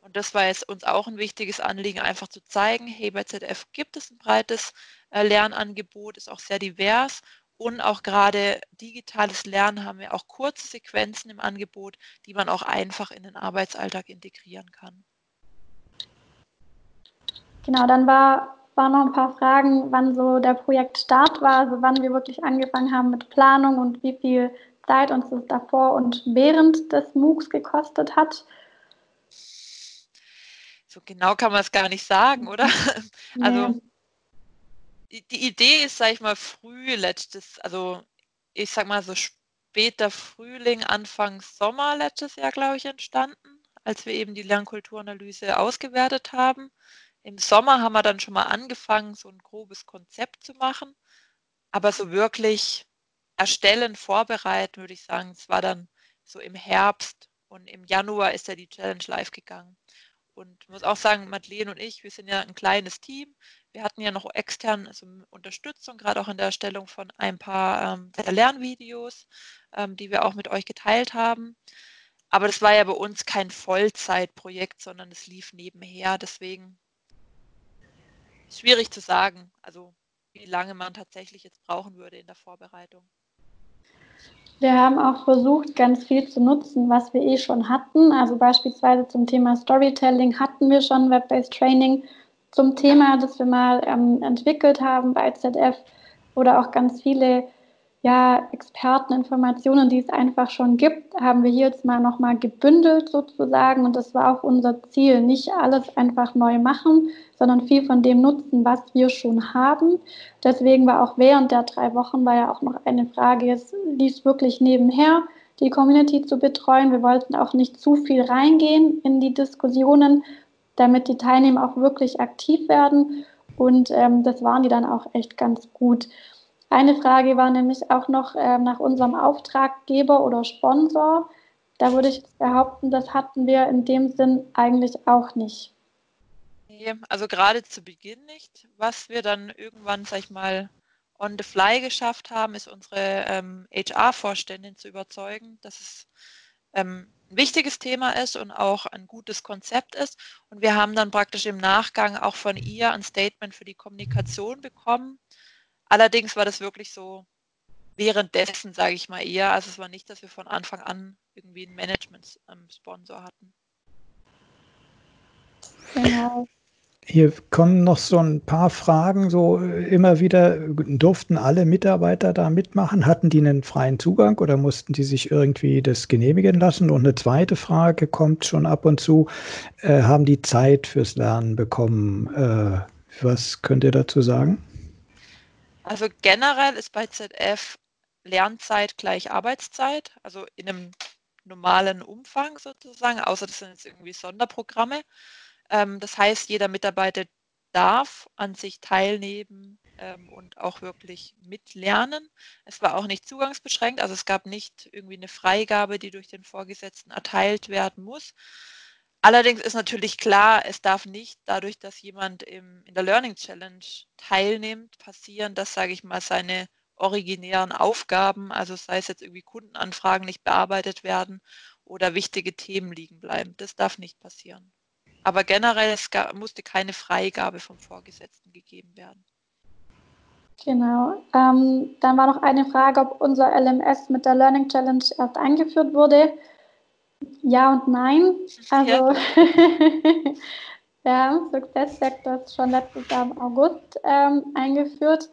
Und das war jetzt uns auch ein wichtiges Anliegen, einfach zu zeigen, hey, bei ZF gibt es ein breites äh, Lernangebot, ist auch sehr divers und auch gerade digitales Lernen haben wir auch kurze Sequenzen im Angebot, die man auch einfach in den Arbeitsalltag integrieren kann. Genau, dann war waren noch ein paar Fragen, wann so der Projektstart war, also wann wir wirklich angefangen haben mit Planung und wie viel Zeit uns das davor und während des MOOCs gekostet hat. So genau kann man es gar nicht sagen, oder? Nee. Also die Idee ist, sage ich mal, früh letztes, also ich sag mal so später Frühling, Anfang Sommer letztes Jahr, glaube ich, entstanden, als wir eben die Lernkulturanalyse ausgewertet haben. Im Sommer haben wir dann schon mal angefangen, so ein grobes Konzept zu machen. Aber so wirklich erstellen, vorbereiten, würde ich sagen, es war dann so im Herbst und im Januar ist ja die Challenge live gegangen. Und ich muss auch sagen, Madeleine und ich, wir sind ja ein kleines Team. Wir hatten ja noch extern also Unterstützung, gerade auch in der Erstellung von ein paar ähm, der Lernvideos, ähm, die wir auch mit euch geteilt haben. Aber das war ja bei uns kein Vollzeitprojekt, sondern es lief nebenher. Deswegen schwierig zu sagen, also wie lange man tatsächlich jetzt brauchen würde in der Vorbereitung. Wir haben auch versucht, ganz viel zu nutzen, was wir eh schon hatten. Also beispielsweise zum Thema Storytelling hatten wir schon Web-based Training zum Thema, das wir mal ähm, entwickelt haben bei ZF oder auch ganz viele ja, Experteninformationen, die es einfach schon gibt, haben wir hier jetzt mal nochmal gebündelt sozusagen. Und das war auch unser Ziel. Nicht alles einfach neu machen, sondern viel von dem nutzen, was wir schon haben. Deswegen war auch während der drei Wochen war ja auch noch eine Frage, jetzt lief wirklich nebenher. die Community zu betreuen. Wir wollten auch nicht zu viel reingehen in die Diskussionen, damit die Teilnehmer auch wirklich aktiv werden. Und ähm, das waren die dann auch echt ganz gut. Eine Frage war nämlich auch noch ähm, nach unserem Auftraggeber oder Sponsor. Da würde ich behaupten, das hatten wir in dem Sinn eigentlich auch nicht. Nee, also gerade zu Beginn nicht. Was wir dann irgendwann, sag ich mal, on the fly geschafft haben, ist unsere ähm, HR-Vorständin zu überzeugen, dass es ähm, ein wichtiges Thema ist und auch ein gutes Konzept ist. Und wir haben dann praktisch im Nachgang auch von ihr ein Statement für die Kommunikation bekommen. Allerdings war das wirklich so währenddessen, sage ich mal eher. Also es war nicht, dass wir von Anfang an irgendwie einen Management-Sponsor hatten. Genau. Hier kommen noch so ein paar Fragen, so äh, immer wieder, durften alle Mitarbeiter da mitmachen? Hatten die einen freien Zugang oder mussten die sich irgendwie das genehmigen lassen? Und eine zweite Frage kommt schon ab und zu, äh, haben die Zeit fürs Lernen bekommen? Äh, was könnt ihr dazu sagen? Also generell ist bei ZF Lernzeit gleich Arbeitszeit, also in einem normalen Umfang sozusagen, außer das sind jetzt irgendwie Sonderprogramme. Ähm, das heißt, jeder Mitarbeiter darf an sich teilnehmen ähm, und auch wirklich mitlernen. Es war auch nicht zugangsbeschränkt, also es gab nicht irgendwie eine Freigabe, die durch den Vorgesetzten erteilt werden muss. Allerdings ist natürlich klar, es darf nicht dadurch, dass jemand im, in der Learning Challenge teilnimmt, passieren, dass, sage ich mal, seine originären Aufgaben, also sei es jetzt irgendwie Kundenanfragen nicht bearbeitet werden oder wichtige Themen liegen bleiben. Das darf nicht passieren. Aber generell gab, musste keine Freigabe vom Vorgesetzten gegeben werden. Genau. Ähm, dann war noch eine Frage, ob unser LMS mit der Learning Challenge erst eingeführt wurde. Ja und nein. Also ja, Success Factors schon letztes Jahr im August ähm, eingeführt,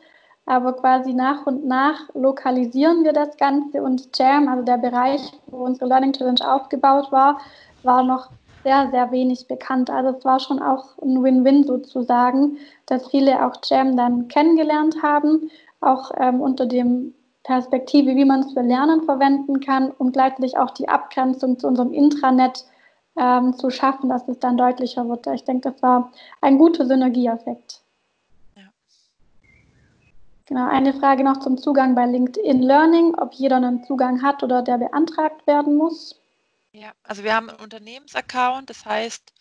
aber quasi nach und nach lokalisieren wir das Ganze und Jam, also der Bereich, wo unsere Learning Challenge aufgebaut war, war noch sehr, sehr wenig bekannt. Also es war schon auch ein Win-Win sozusagen, dass viele auch Jam dann kennengelernt haben, auch ähm, unter dem Perspektive, wie man es für Lernen verwenden kann, um gleichzeitig auch die Abgrenzung zu unserem Intranet ähm, zu schaffen, dass es dann deutlicher wird. Ich denke, das war ein guter Synergieeffekt. Ja. Genau, eine Frage noch zum Zugang bei LinkedIn Learning, ob jeder einen Zugang hat oder der beantragt werden muss. Ja, also wir haben einen Unternehmensaccount, das heißt,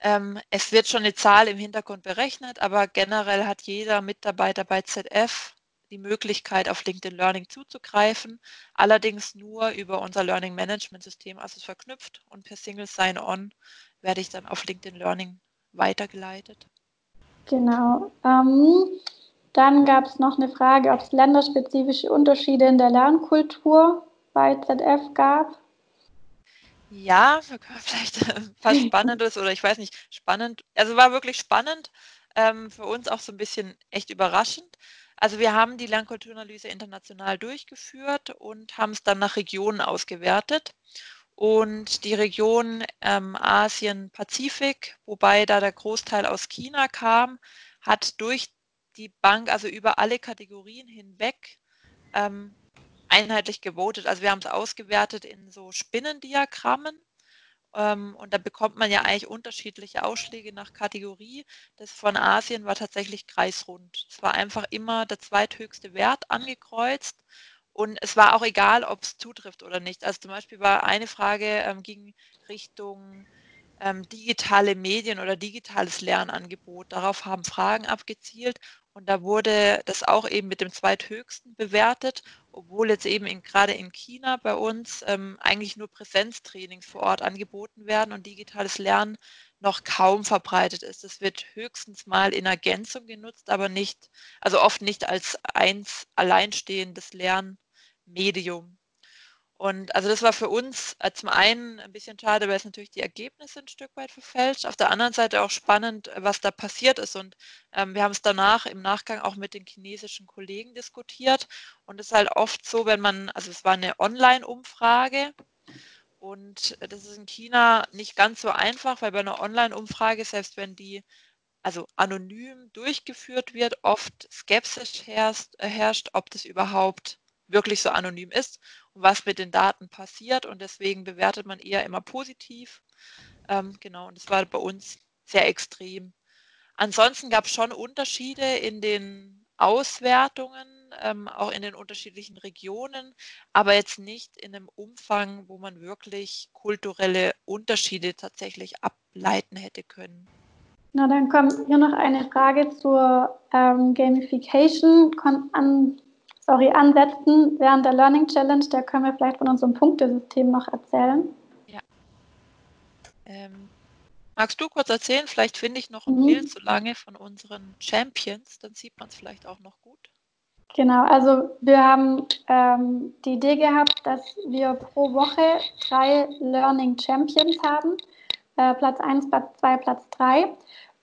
ähm, es wird schon eine Zahl im Hintergrund berechnet, aber generell hat jeder Mitarbeiter bei ZF die Möglichkeit, auf LinkedIn Learning zuzugreifen, allerdings nur über unser Learning Management System, also verknüpft und per Single Sign-On werde ich dann auf LinkedIn Learning weitergeleitet. Genau. Ähm, dann gab es noch eine Frage, ob es länderspezifische Unterschiede in der Lernkultur bei ZF gab. Ja, vielleicht was Spannendes oder ich weiß nicht, spannend. Also war wirklich spannend, ähm, für uns auch so ein bisschen echt überraschend. Also wir haben die Lernkulturanalyse international durchgeführt und haben es dann nach Regionen ausgewertet. Und die Region ähm, Asien-Pazifik, wobei da der Großteil aus China kam, hat durch die Bank, also über alle Kategorien hinweg, ähm, einheitlich gewotet. Also wir haben es ausgewertet in so Spinnendiagrammen. Ähm, und da bekommt man ja eigentlich unterschiedliche Ausschläge nach Kategorie. Das von Asien war tatsächlich kreisrund. Es war einfach immer der zweithöchste Wert angekreuzt. Und es war auch egal, ob es zutrifft oder nicht. Also zum Beispiel war eine Frage, ähm, ging Richtung ähm, digitale Medien oder digitales Lernangebot. Darauf haben Fragen abgezielt und da wurde das auch eben mit dem zweithöchsten bewertet, obwohl jetzt eben in, gerade in China bei uns ähm, eigentlich nur Präsenztrainings vor Ort angeboten werden und digitales Lernen noch kaum verbreitet ist. Es wird höchstens mal in Ergänzung genutzt, aber nicht, also oft nicht als eins alleinstehendes Lernmedium. Und also das war für uns äh, zum einen ein bisschen schade, weil es natürlich die Ergebnisse ein Stück weit verfälscht. Auf der anderen Seite auch spannend, äh, was da passiert ist. Und ähm, wir haben es danach im Nachgang auch mit den chinesischen Kollegen diskutiert. Und es ist halt oft so, wenn man, also es war eine Online-Umfrage. Und das ist in China nicht ganz so einfach, weil bei einer Online-Umfrage, selbst wenn die also anonym durchgeführt wird, oft Skepsis herrscht, äh, herrscht ob das überhaupt wirklich so anonym ist. Was mit den Daten passiert und deswegen bewertet man eher immer positiv. Ähm, genau, und das war bei uns sehr extrem. Ansonsten gab es schon Unterschiede in den Auswertungen, ähm, auch in den unterschiedlichen Regionen, aber jetzt nicht in einem Umfang, wo man wirklich kulturelle Unterschiede tatsächlich ableiten hätte können. Na, dann kommt hier noch eine Frage zur ähm, Gamification an, sorry, Ansätzen während der Learning Challenge. Da können wir vielleicht von unserem Punktesystem noch erzählen. Ja. Ähm, magst du kurz erzählen? Vielleicht finde ich noch ein mhm. Bild so lange von unseren Champions, dann sieht man es vielleicht auch noch gut. Genau, also wir haben ähm, die Idee gehabt, dass wir pro Woche drei Learning Champions haben. Äh, Platz 1, Platz 2, Platz 3.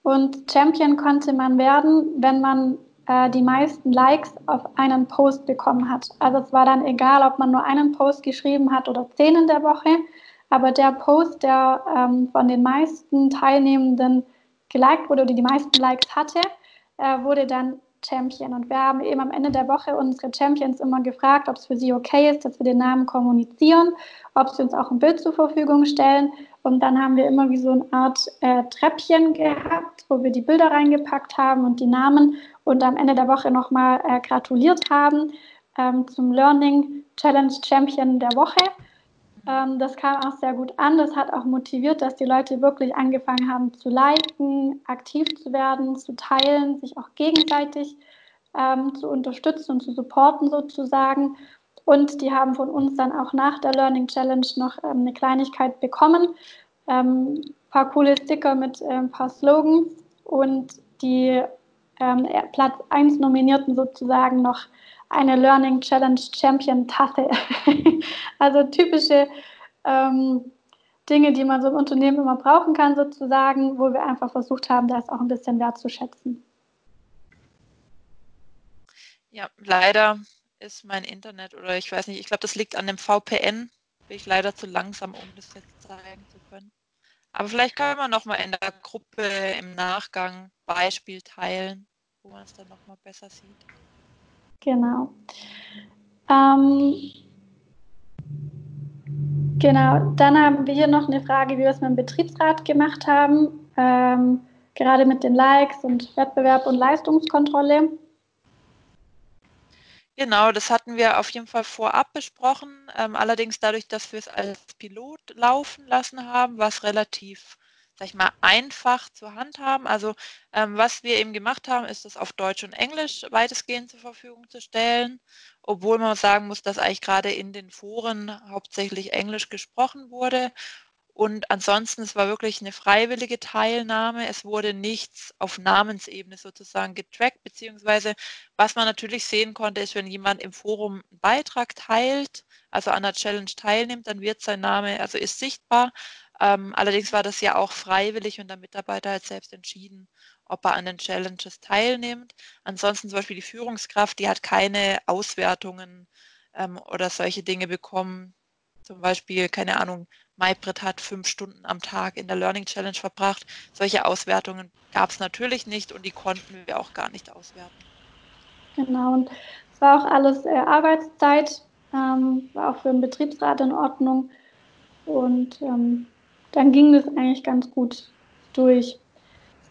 Und Champion konnte man werden, wenn man äh, die meisten Likes auf einen Post bekommen hat. Also es war dann egal, ob man nur einen Post geschrieben hat oder zehn in der Woche. Aber der Post, der ähm, von den meisten Teilnehmenden geliked wurde oder die meisten Likes hatte, äh, wurde dann Champion. Und wir haben eben am Ende der Woche unsere Champions immer gefragt, ob es für sie okay ist, dass wir den Namen kommunizieren, ob sie uns auch ein Bild zur Verfügung stellen. Und dann haben wir immer wie so eine Art äh, Treppchen gehabt, wo wir die Bilder reingepackt haben und die Namen und am Ende der Woche nochmal äh, gratuliert haben ähm, zum Learning Challenge Champion der Woche. Ähm, das kam auch sehr gut an. Das hat auch motiviert, dass die Leute wirklich angefangen haben zu liken, aktiv zu werden, zu teilen, sich auch gegenseitig ähm, zu unterstützen und zu supporten sozusagen. Und die haben von uns dann auch nach der Learning Challenge noch ähm, eine Kleinigkeit bekommen. Ähm, ein paar coole Sticker mit äh, ein paar Slogans und die ähm, Platz 1 Nominierten sozusagen noch eine Learning Challenge Champion Tasse. also typische ähm, Dinge, die man so im Unternehmen immer brauchen kann, sozusagen, wo wir einfach versucht haben, das auch ein bisschen wertzuschätzen. Ja, leider ist mein Internet oder ich weiß nicht, ich glaube, das liegt an dem VPN. Bin ich leider zu langsam, um das jetzt zeigen zu können. Aber vielleicht können wir nochmal in der Gruppe im Nachgang Beispiel teilen, wo man es dann nochmal besser sieht. Genau. Ähm, genau, dann haben wir hier noch eine Frage, wie wir es mit dem Betriebsrat gemacht haben, ähm, gerade mit den Likes und Wettbewerb und Leistungskontrolle. Genau, das hatten wir auf jeden Fall vorab besprochen. Ähm, allerdings dadurch, dass wir es als Pilot laufen lassen haben, war es relativ, sag ich mal, einfach zu handhaben. Also ähm, was wir eben gemacht haben, ist es auf Deutsch und Englisch weitestgehend zur Verfügung zu stellen, obwohl man sagen muss, dass eigentlich gerade in den Foren hauptsächlich Englisch gesprochen wurde und ansonsten, es war wirklich eine freiwillige Teilnahme. Es wurde nichts auf Namensebene sozusagen getrackt, beziehungsweise was man natürlich sehen konnte, ist, wenn jemand im Forum einen Beitrag teilt, also an der Challenge teilnimmt, dann wird sein Name, also ist sichtbar. Ähm, allerdings war das ja auch freiwillig und der Mitarbeiter hat selbst entschieden, ob er an den Challenges teilnimmt. Ansonsten zum Beispiel die Führungskraft, die hat keine Auswertungen ähm, oder solche Dinge bekommen. Zum Beispiel, keine Ahnung, Maybrit hat fünf Stunden am Tag in der Learning Challenge verbracht. Solche Auswertungen gab es natürlich nicht und die konnten wir auch gar nicht auswerten. Genau, und es war auch alles äh, Arbeitszeit, ähm, war auch für den Betriebsrat in Ordnung. Und ähm, dann ging das eigentlich ganz gut durch.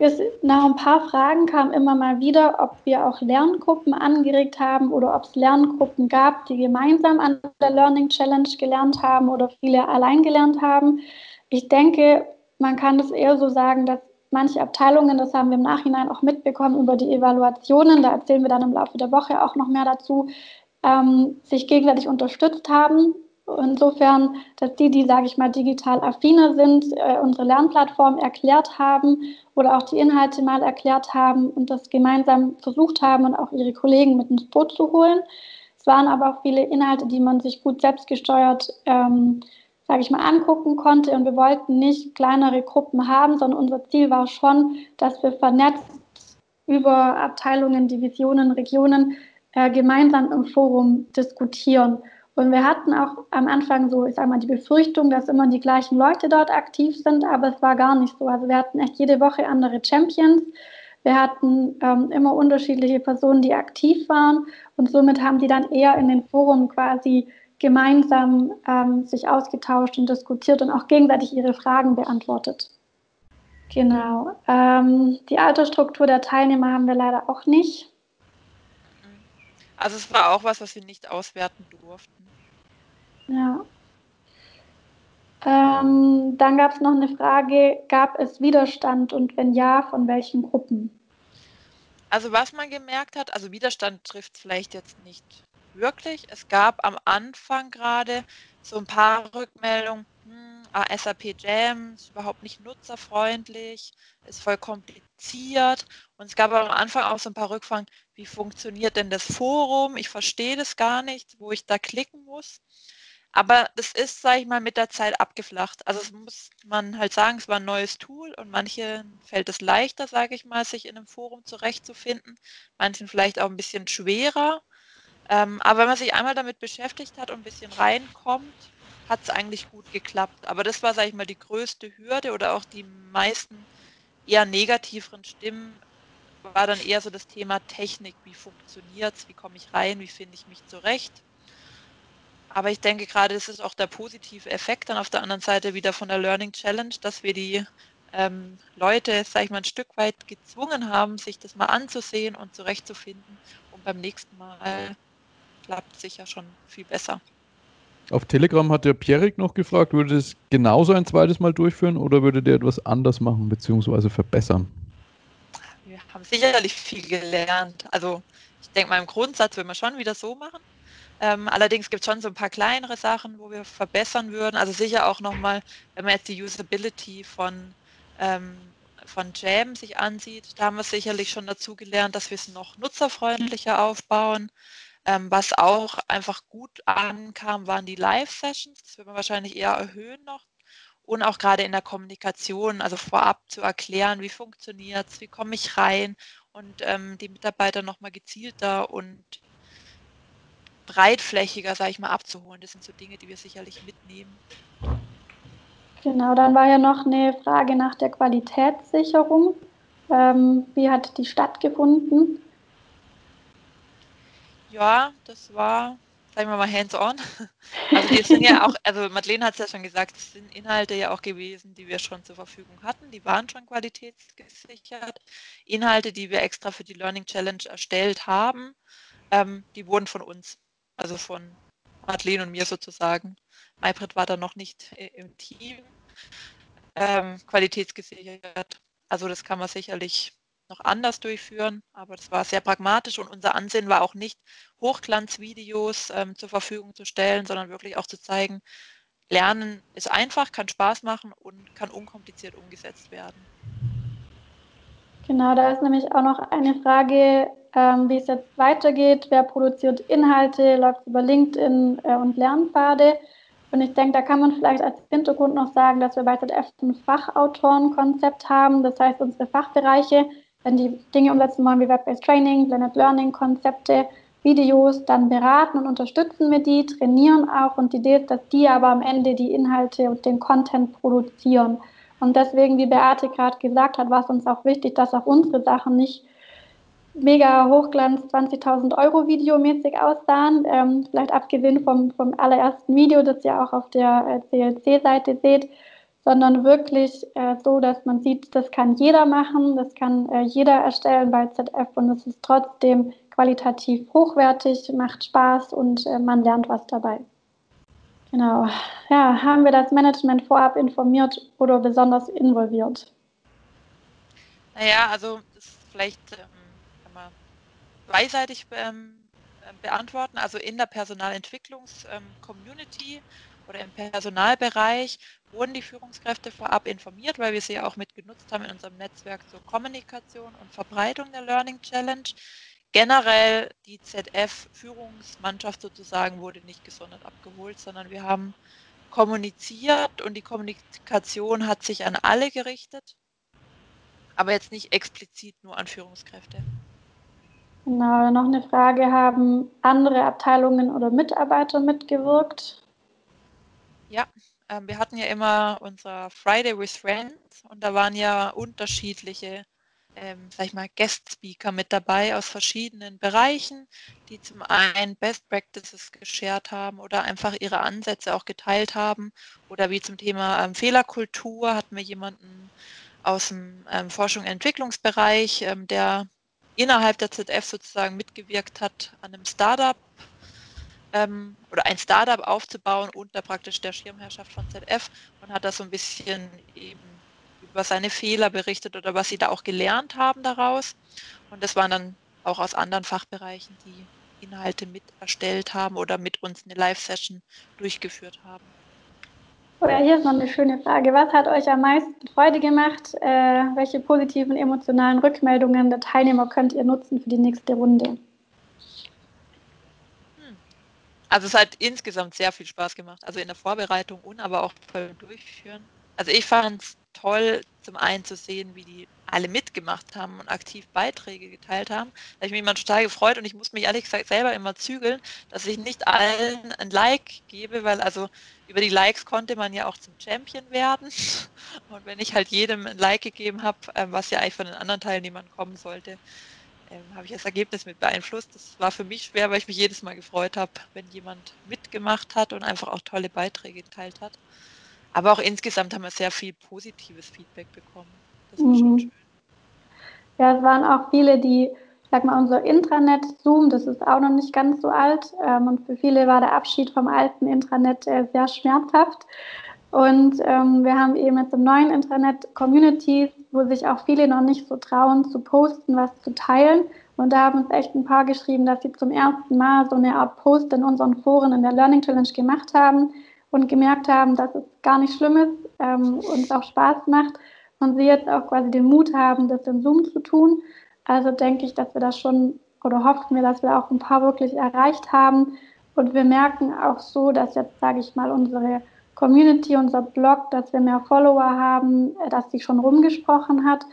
Es, nach ein paar Fragen kam immer mal wieder, ob wir auch Lerngruppen angeregt haben oder ob es Lerngruppen gab, die gemeinsam an der Learning Challenge gelernt haben oder viele allein gelernt haben. Ich denke, man kann das eher so sagen, dass manche Abteilungen, das haben wir im Nachhinein auch mitbekommen über die Evaluationen, da erzählen wir dann im Laufe der Woche auch noch mehr dazu, ähm, sich gegenseitig unterstützt haben Insofern, dass die, die, sage ich mal, digital affiner sind, äh, unsere Lernplattform erklärt haben oder auch die Inhalte mal erklärt haben und das gemeinsam versucht haben und auch ihre Kollegen mit ins Boot zu holen. Es waren aber auch viele Inhalte, die man sich gut selbstgesteuert, ähm, sage ich mal, angucken konnte. Und wir wollten nicht kleinere Gruppen haben, sondern unser Ziel war schon, dass wir vernetzt über Abteilungen, Divisionen, Regionen äh, gemeinsam im Forum diskutieren. Und wir hatten auch am Anfang so, ich sage mal, die Befürchtung, dass immer die gleichen Leute dort aktiv sind, aber es war gar nicht so. Also wir hatten echt jede Woche andere Champions. Wir hatten ähm, immer unterschiedliche Personen, die aktiv waren und somit haben die dann eher in den Foren quasi gemeinsam ähm, sich ausgetauscht und diskutiert und auch gegenseitig ihre Fragen beantwortet. Genau. Ähm, die Altersstruktur der Teilnehmer haben wir leider auch nicht. Also es war auch was, was wir nicht auswerten durften. Ja. Ähm, dann gab es noch eine Frage, gab es Widerstand und wenn ja, von welchen Gruppen? Also was man gemerkt hat, also Widerstand trifft vielleicht jetzt nicht wirklich. Es gab am Anfang gerade so ein paar Rückmeldungen, hm, ah, SAP Jam ist überhaupt nicht nutzerfreundlich, ist voll kompliziert. Und es gab am Anfang auch so ein paar Rückfragen, wie funktioniert denn das Forum? Ich verstehe das gar nicht, wo ich da klicken muss. Aber das ist, sage ich mal, mit der Zeit abgeflacht. Also es muss man halt sagen, es war ein neues Tool und manchen fällt es leichter, sage ich mal, sich in einem Forum zurechtzufinden. Manchen vielleicht auch ein bisschen schwerer. Ähm, aber wenn man sich einmal damit beschäftigt hat und ein bisschen reinkommt, hat es eigentlich gut geklappt. Aber das war, sage ich mal, die größte Hürde oder auch die meisten eher negativeren Stimmen war dann eher so das Thema Technik. Wie funktioniert es? Wie komme ich rein? Wie finde ich mich zurecht? Aber ich denke gerade, das ist auch der positive Effekt dann auf der anderen Seite wieder von der Learning Challenge, dass wir die ähm, Leute, sage ich mal, ein Stück weit gezwungen haben, sich das mal anzusehen und zurechtzufinden. Und beim nächsten Mal klappt es sicher schon viel besser. Auf Telegram hat der Pierik noch gefragt, würde das genauso ein zweites Mal durchführen oder würde der etwas anders machen bzw. verbessern? Haben sicherlich viel gelernt. Also ich denke mal im Grundsatz würden wir schon wieder so machen. Ähm, allerdings gibt es schon so ein paar kleinere Sachen, wo wir verbessern würden. Also sicher auch nochmal, wenn man jetzt die Usability von, ähm, von Jam sich ansieht, da haben wir sicherlich schon dazu gelernt, dass wir es noch nutzerfreundlicher aufbauen. Ähm, was auch einfach gut ankam, waren die Live-Sessions. Das wird man wahrscheinlich eher erhöhen noch. Und auch gerade in der Kommunikation, also vorab zu erklären, wie funktioniert es, wie komme ich rein und ähm, die Mitarbeiter nochmal gezielter und breitflächiger, sage ich mal, abzuholen. Das sind so Dinge, die wir sicherlich mitnehmen. Genau, dann war ja noch eine Frage nach der Qualitätssicherung. Ähm, wie hat die stattgefunden? Ja, das war, sagen wir mal, hands-on. Also die sind ja auch, also Madeleine hat es ja schon gesagt, es sind Inhalte ja auch gewesen, die wir schon zur Verfügung hatten. Die waren schon qualitätsgesichert. Inhalte, die wir extra für die Learning Challenge erstellt haben, ähm, die wurden von uns also von Madeleine und mir sozusagen. Maybrit war da noch nicht im Team. Ähm, qualitätsgesichert. Also das kann man sicherlich noch anders durchführen, aber das war sehr pragmatisch und unser Ansehen war auch nicht, Hochglanzvideos ähm, zur Verfügung zu stellen, sondern wirklich auch zu zeigen, Lernen ist einfach, kann Spaß machen und kann unkompliziert umgesetzt werden. Genau, da ist nämlich auch noch eine Frage, ähm, wie es jetzt weitergeht. Wer produziert Inhalte, läuft über LinkedIn äh, und Lernpfade. Und ich denke, da kann man vielleicht als Hintergrund noch sagen, dass wir bei ZF ein Fachautorenkonzept haben. Das heißt, unsere Fachbereiche, wenn die Dinge umsetzen wollen wie Web-Based Training, Blended Learning, Konzepte, Videos, dann beraten und unterstützen wir die, trainieren auch. Und die Idee ist, dass die aber am Ende die Inhalte und den Content produzieren. Und deswegen, wie Beate gerade gesagt hat, war es uns auch wichtig, dass auch unsere Sachen nicht mega Hochglanz 20.000 Euro videomäßig aussahen. Ähm, vielleicht abgesehen vom, vom allerersten Video, das ihr auch auf der äh, CLC-Seite seht, sondern wirklich äh, so, dass man sieht, das kann jeder machen, das kann äh, jeder erstellen bei ZF und es ist trotzdem qualitativ hochwertig, macht Spaß und äh, man lernt was dabei. Genau. Ja, haben wir das Management vorab informiert oder besonders involviert? Naja, also vielleicht ähm, kann man zweiseitig ähm, beantworten. Also in der Personalentwicklungs-Community ähm, oder im Personalbereich wurden die Führungskräfte vorab informiert, weil wir sie auch mit genutzt haben in unserem Netzwerk zur Kommunikation und Verbreitung der Learning Challenge generell die ZF-Führungsmannschaft sozusagen wurde nicht gesondert abgeholt, sondern wir haben kommuniziert und die Kommunikation hat sich an alle gerichtet, aber jetzt nicht explizit nur an Führungskräfte. Genau, noch eine Frage. Haben andere Abteilungen oder Mitarbeiter mitgewirkt? Ja, äh, wir hatten ja immer unser Friday with Friends und da waren ja unterschiedliche ähm, sag ich mal, Guest-Speaker mit dabei aus verschiedenen Bereichen, die zum einen Best Practices geshared haben oder einfach ihre Ansätze auch geteilt haben. Oder wie zum Thema ähm, Fehlerkultur hatten wir jemanden aus dem ähm, Forschung- und Entwicklungsbereich, ähm, der innerhalb der ZF sozusagen mitgewirkt hat an einem Startup ähm, oder ein Startup aufzubauen unter praktisch der Schirmherrschaft von ZF und hat das so ein bisschen eben über seine Fehler berichtet oder was sie da auch gelernt haben daraus. Und das waren dann auch aus anderen Fachbereichen, die Inhalte mit erstellt haben oder mit uns eine Live-Session durchgeführt haben. Oh ja, hier ist noch eine schöne Frage. Was hat euch am meisten Freude gemacht? Äh, welche positiven emotionalen Rückmeldungen der Teilnehmer könnt ihr nutzen für die nächste Runde? Hm. Also es hat insgesamt sehr viel Spaß gemacht. Also in der Vorbereitung und aber auch beim Durchführen. Also ich fand es toll, zum einen zu sehen, wie die alle mitgemacht haben und aktiv Beiträge geteilt haben. Da habe ich mich immer total gefreut und ich muss mich ehrlich gesagt selber immer zügeln, dass ich nicht allen ein Like gebe, weil also über die Likes konnte man ja auch zum Champion werden. Und wenn ich halt jedem ein Like gegeben habe, ähm, was ja eigentlich von den anderen Teilnehmern kommen sollte, ähm, habe ich das Ergebnis mit beeinflusst. Das war für mich schwer, weil ich mich jedes Mal gefreut habe, wenn jemand mitgemacht hat und einfach auch tolle Beiträge geteilt hat. Aber auch insgesamt haben wir sehr viel positives Feedback bekommen. Das war mhm. schon schön. Ja, es waren auch viele, die, sag mal, unser Intranet Zoom, das ist auch noch nicht ganz so alt. Ähm, und für viele war der Abschied vom alten Intranet äh, sehr schmerzhaft. Und ähm, wir haben eben jetzt im neuen Intranet Communities, wo sich auch viele noch nicht so trauen zu posten, was zu teilen. Und da haben uns echt ein paar geschrieben, dass sie zum ersten Mal so eine Art Post in unseren Foren in der Learning Challenge gemacht haben und gemerkt haben, dass es gar nicht schlimm ist ähm, und es auch Spaß macht und sie jetzt auch quasi den Mut haben, das in Zoom zu tun. Also denke ich, dass wir das schon oder hoffen wir, dass wir auch ein paar wirklich erreicht haben. Und wir merken auch so, dass jetzt, sage ich mal, unsere Community, unser Blog, dass wir mehr Follower haben, äh, dass sich schon rumgesprochen hat.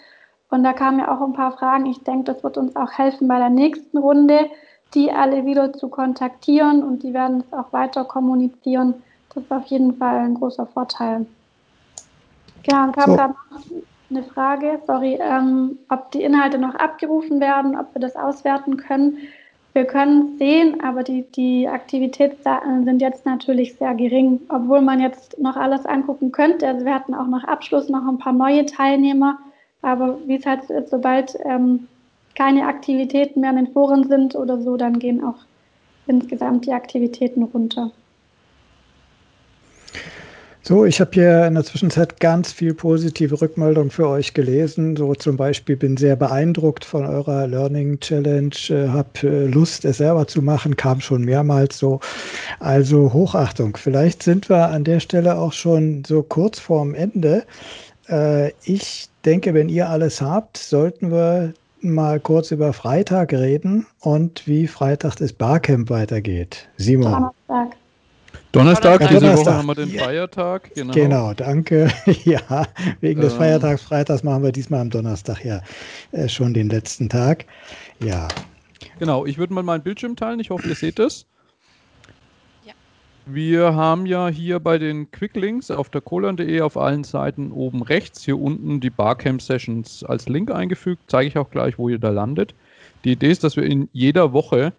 Und da kamen ja auch ein paar Fragen. Ich denke, das wird uns auch helfen bei der nächsten Runde, die alle wieder zu kontaktieren und die werden es auch weiter kommunizieren, das ist auf jeden Fall ein großer Vorteil. Ja, und kam so. gerade eine Frage, sorry, ähm, ob die Inhalte noch abgerufen werden, ob wir das auswerten können. Wir können es sehen, aber die, die Aktivitätsdaten sind jetzt natürlich sehr gering, obwohl man jetzt noch alles angucken könnte. Also wir hatten auch nach Abschluss noch ein paar neue Teilnehmer, aber wie es halt ist, sobald ähm, keine Aktivitäten mehr in den Foren sind oder so, dann gehen auch insgesamt die Aktivitäten runter. So, ich habe hier in der Zwischenzeit ganz viel positive Rückmeldung für euch gelesen. So zum Beispiel bin sehr beeindruckt von eurer Learning Challenge, äh, habe äh, Lust, es selber zu machen, kam schon mehrmals so. Also Hochachtung. Vielleicht sind wir an der Stelle auch schon so kurz vorm Ende. Äh, ich denke, wenn ihr alles habt, sollten wir mal kurz über Freitag reden und wie Freitag das Barcamp weitergeht. Simon. Donnerstag. Donnerstag, diese Donnerstag. Woche haben wir den ja. Feiertag. Genau. genau, danke. ja, wegen des ähm. Feiertags Freitags machen wir diesmal am Donnerstag ja äh, schon den letzten Tag. Ja. Genau, ich würde mal meinen Bildschirm teilen. Ich hoffe, ihr seht es. Ja. Wir haben ja hier bei den Quicklinks auf der colon.de auf allen Seiten oben rechts hier unten die Barcamp Sessions als Link eingefügt. Zeige ich auch gleich, wo ihr da landet. Die Idee ist, dass wir in jeder Woche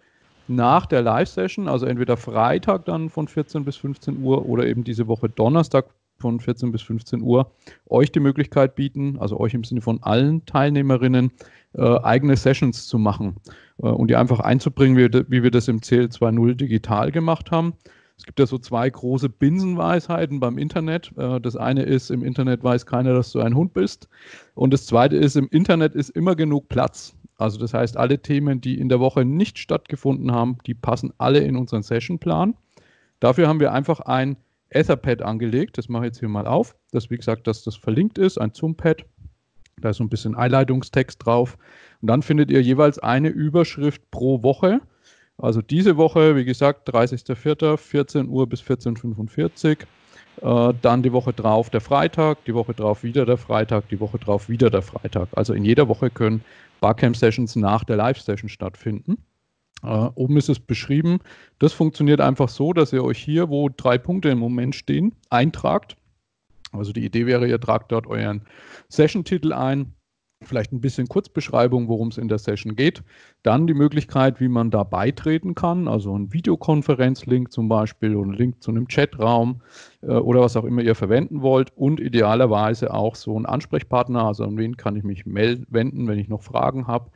nach der Live-Session, also entweder Freitag dann von 14 bis 15 Uhr oder eben diese Woche Donnerstag von 14 bis 15 Uhr, euch die Möglichkeit bieten, also euch im Sinne von allen Teilnehmerinnen, äh, eigene Sessions zu machen äh, und die einfach einzubringen, wie, wie wir das im CL2.0 digital gemacht haben. Es gibt ja so zwei große Binsenweisheiten beim Internet. Äh, das eine ist, im Internet weiß keiner, dass du ein Hund bist. Und das zweite ist, im Internet ist immer genug Platz. Also das heißt, alle Themen, die in der Woche nicht stattgefunden haben, die passen alle in unseren Sessionplan. Dafür haben wir einfach ein Etherpad angelegt. Das mache ich jetzt hier mal auf. Das, wie gesagt, dass das verlinkt ist, ein Zoom-Pad. Da ist so ein bisschen Einleitungstext drauf. Und dann findet ihr jeweils eine Überschrift pro Woche. Also diese Woche, wie gesagt, 30.04., 14 Uhr bis 14.45 Uhr. Äh, dann die Woche drauf der Freitag, die Woche drauf wieder der Freitag, die Woche drauf wieder der Freitag. Also in jeder Woche können Barcamp-Sessions nach der Live-Session stattfinden. Uh, oben ist es beschrieben. Das funktioniert einfach so, dass ihr euch hier, wo drei Punkte im Moment stehen, eintragt. Also die Idee wäre, ihr tragt dort euren Session-Titel ein, vielleicht ein bisschen Kurzbeschreibung, worum es in der Session geht. Dann die Möglichkeit, wie man da beitreten kann, also ein Videokonferenzlink zum Beispiel oder ein Link zu einem Chatraum äh, oder was auch immer ihr verwenden wollt und idealerweise auch so ein Ansprechpartner, also an wen kann ich mich wenden, wenn ich noch Fragen habe.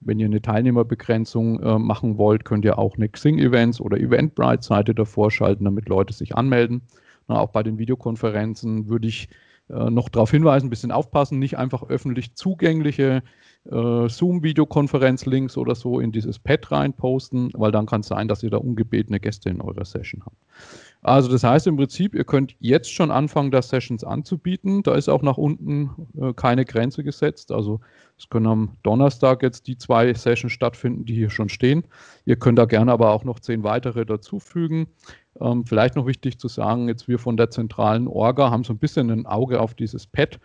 Wenn ihr eine Teilnehmerbegrenzung äh, machen wollt, könnt ihr auch eine Xing-Events oder Eventbrite-Seite davor schalten, damit Leute sich anmelden. Na, auch bei den Videokonferenzen würde ich äh, noch darauf hinweisen, ein bisschen aufpassen, nicht einfach öffentlich zugängliche äh, Zoom-Videokonferenz-Links oder so in dieses Pad reinposten, weil dann kann es sein, dass ihr da ungebetene Gäste in eurer Session habt. Also das heißt im Prinzip, ihr könnt jetzt schon anfangen, da Sessions anzubieten. Da ist auch nach unten äh, keine Grenze gesetzt. Also es können am Donnerstag jetzt die zwei Sessions stattfinden, die hier schon stehen. Ihr könnt da gerne aber auch noch zehn weitere dazufügen. Ähm, vielleicht noch wichtig zu sagen, jetzt wir von der zentralen Orga haben so ein bisschen ein Auge auf dieses Pad,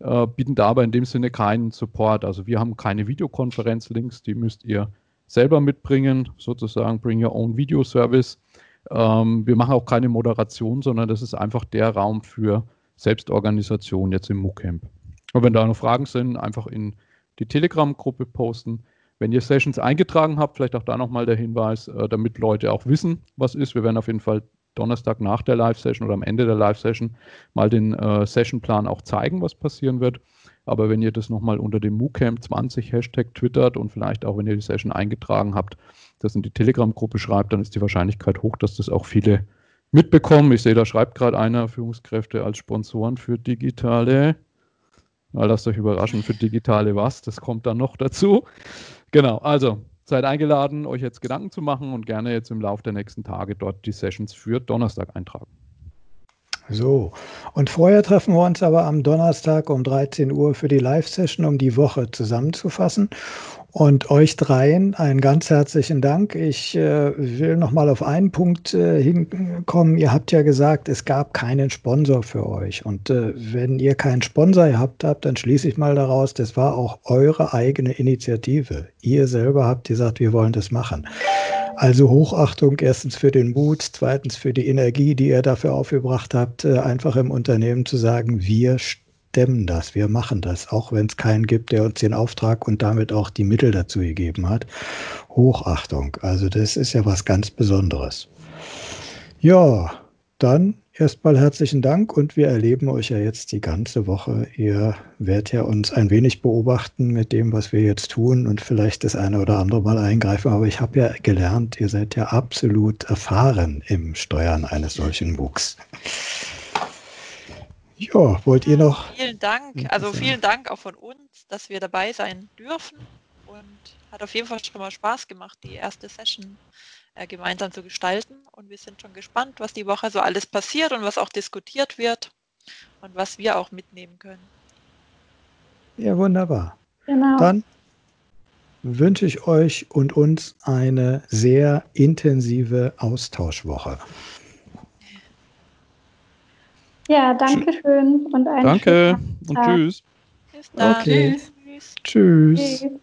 äh, bieten da aber in dem Sinne keinen Support. Also wir haben keine Videokonferenzlinks, die müsst ihr selber mitbringen, sozusagen Bring Your Own Video Service. Ähm, wir machen auch keine Moderation, sondern das ist einfach der Raum für Selbstorganisation jetzt im MOOCamp. Und wenn da noch Fragen sind, einfach in die Telegram-Gruppe posten. Wenn ihr Sessions eingetragen habt, vielleicht auch da nochmal der Hinweis, äh, damit Leute auch wissen, was ist. Wir werden auf jeden Fall Donnerstag nach der Live-Session oder am Ende der Live-Session mal den äh, Session-Plan auch zeigen, was passieren wird. Aber wenn ihr das nochmal unter dem MooCamp 20 Hashtag twittert und vielleicht auch, wenn ihr die Session eingetragen habt, das in die Telegram-Gruppe schreibt, dann ist die Wahrscheinlichkeit hoch, dass das auch viele mitbekommen. Ich sehe, da schreibt gerade einer Führungskräfte als Sponsoren für digitale ja, lasst euch überraschen für digitale was, das kommt dann noch dazu. Genau, also seid eingeladen, euch jetzt Gedanken zu machen und gerne jetzt im Laufe der nächsten Tage dort die Sessions für Donnerstag eintragen. So, und vorher treffen wir uns aber am Donnerstag um 13 Uhr für die Live-Session, um die Woche zusammenzufassen. Und euch dreien einen ganz herzlichen Dank. Ich äh, will noch mal auf einen Punkt äh, hinkommen. Ihr habt ja gesagt, es gab keinen Sponsor für euch. Und äh, wenn ihr keinen Sponsor gehabt habt, dann schließe ich mal daraus, das war auch eure eigene Initiative. Ihr selber habt gesagt, wir wollen das machen. Also Hochachtung erstens für den Mut, zweitens für die Energie, die ihr dafür aufgebracht habt, äh, einfach im Unternehmen zu sagen, wir stemmen das, wir machen das, auch wenn es keinen gibt, der uns den Auftrag und damit auch die Mittel dazu gegeben hat. Hochachtung, also das ist ja was ganz Besonderes. Ja, dann erstmal herzlichen Dank und wir erleben euch ja jetzt die ganze Woche. Ihr werdet ja uns ein wenig beobachten mit dem, was wir jetzt tun und vielleicht das eine oder andere Mal eingreifen. Aber ich habe ja gelernt, ihr seid ja absolut erfahren im Steuern eines solchen MOOCs. Ja, wollt ihr noch? Vielen Dank. Also vielen Dank auch von uns, dass wir dabei sein dürfen. Und hat auf jeden Fall schon mal Spaß gemacht, die erste Session äh, gemeinsam zu gestalten. Und wir sind schon gespannt, was die Woche so alles passiert und was auch diskutiert wird und was wir auch mitnehmen können. Ja, wunderbar. Genau. Dann wünsche ich euch und uns eine sehr intensive Austauschwoche. Ja, danke schön und einen Danke und tschüss. Bis dann. Okay. Tschüss. tschüss. tschüss.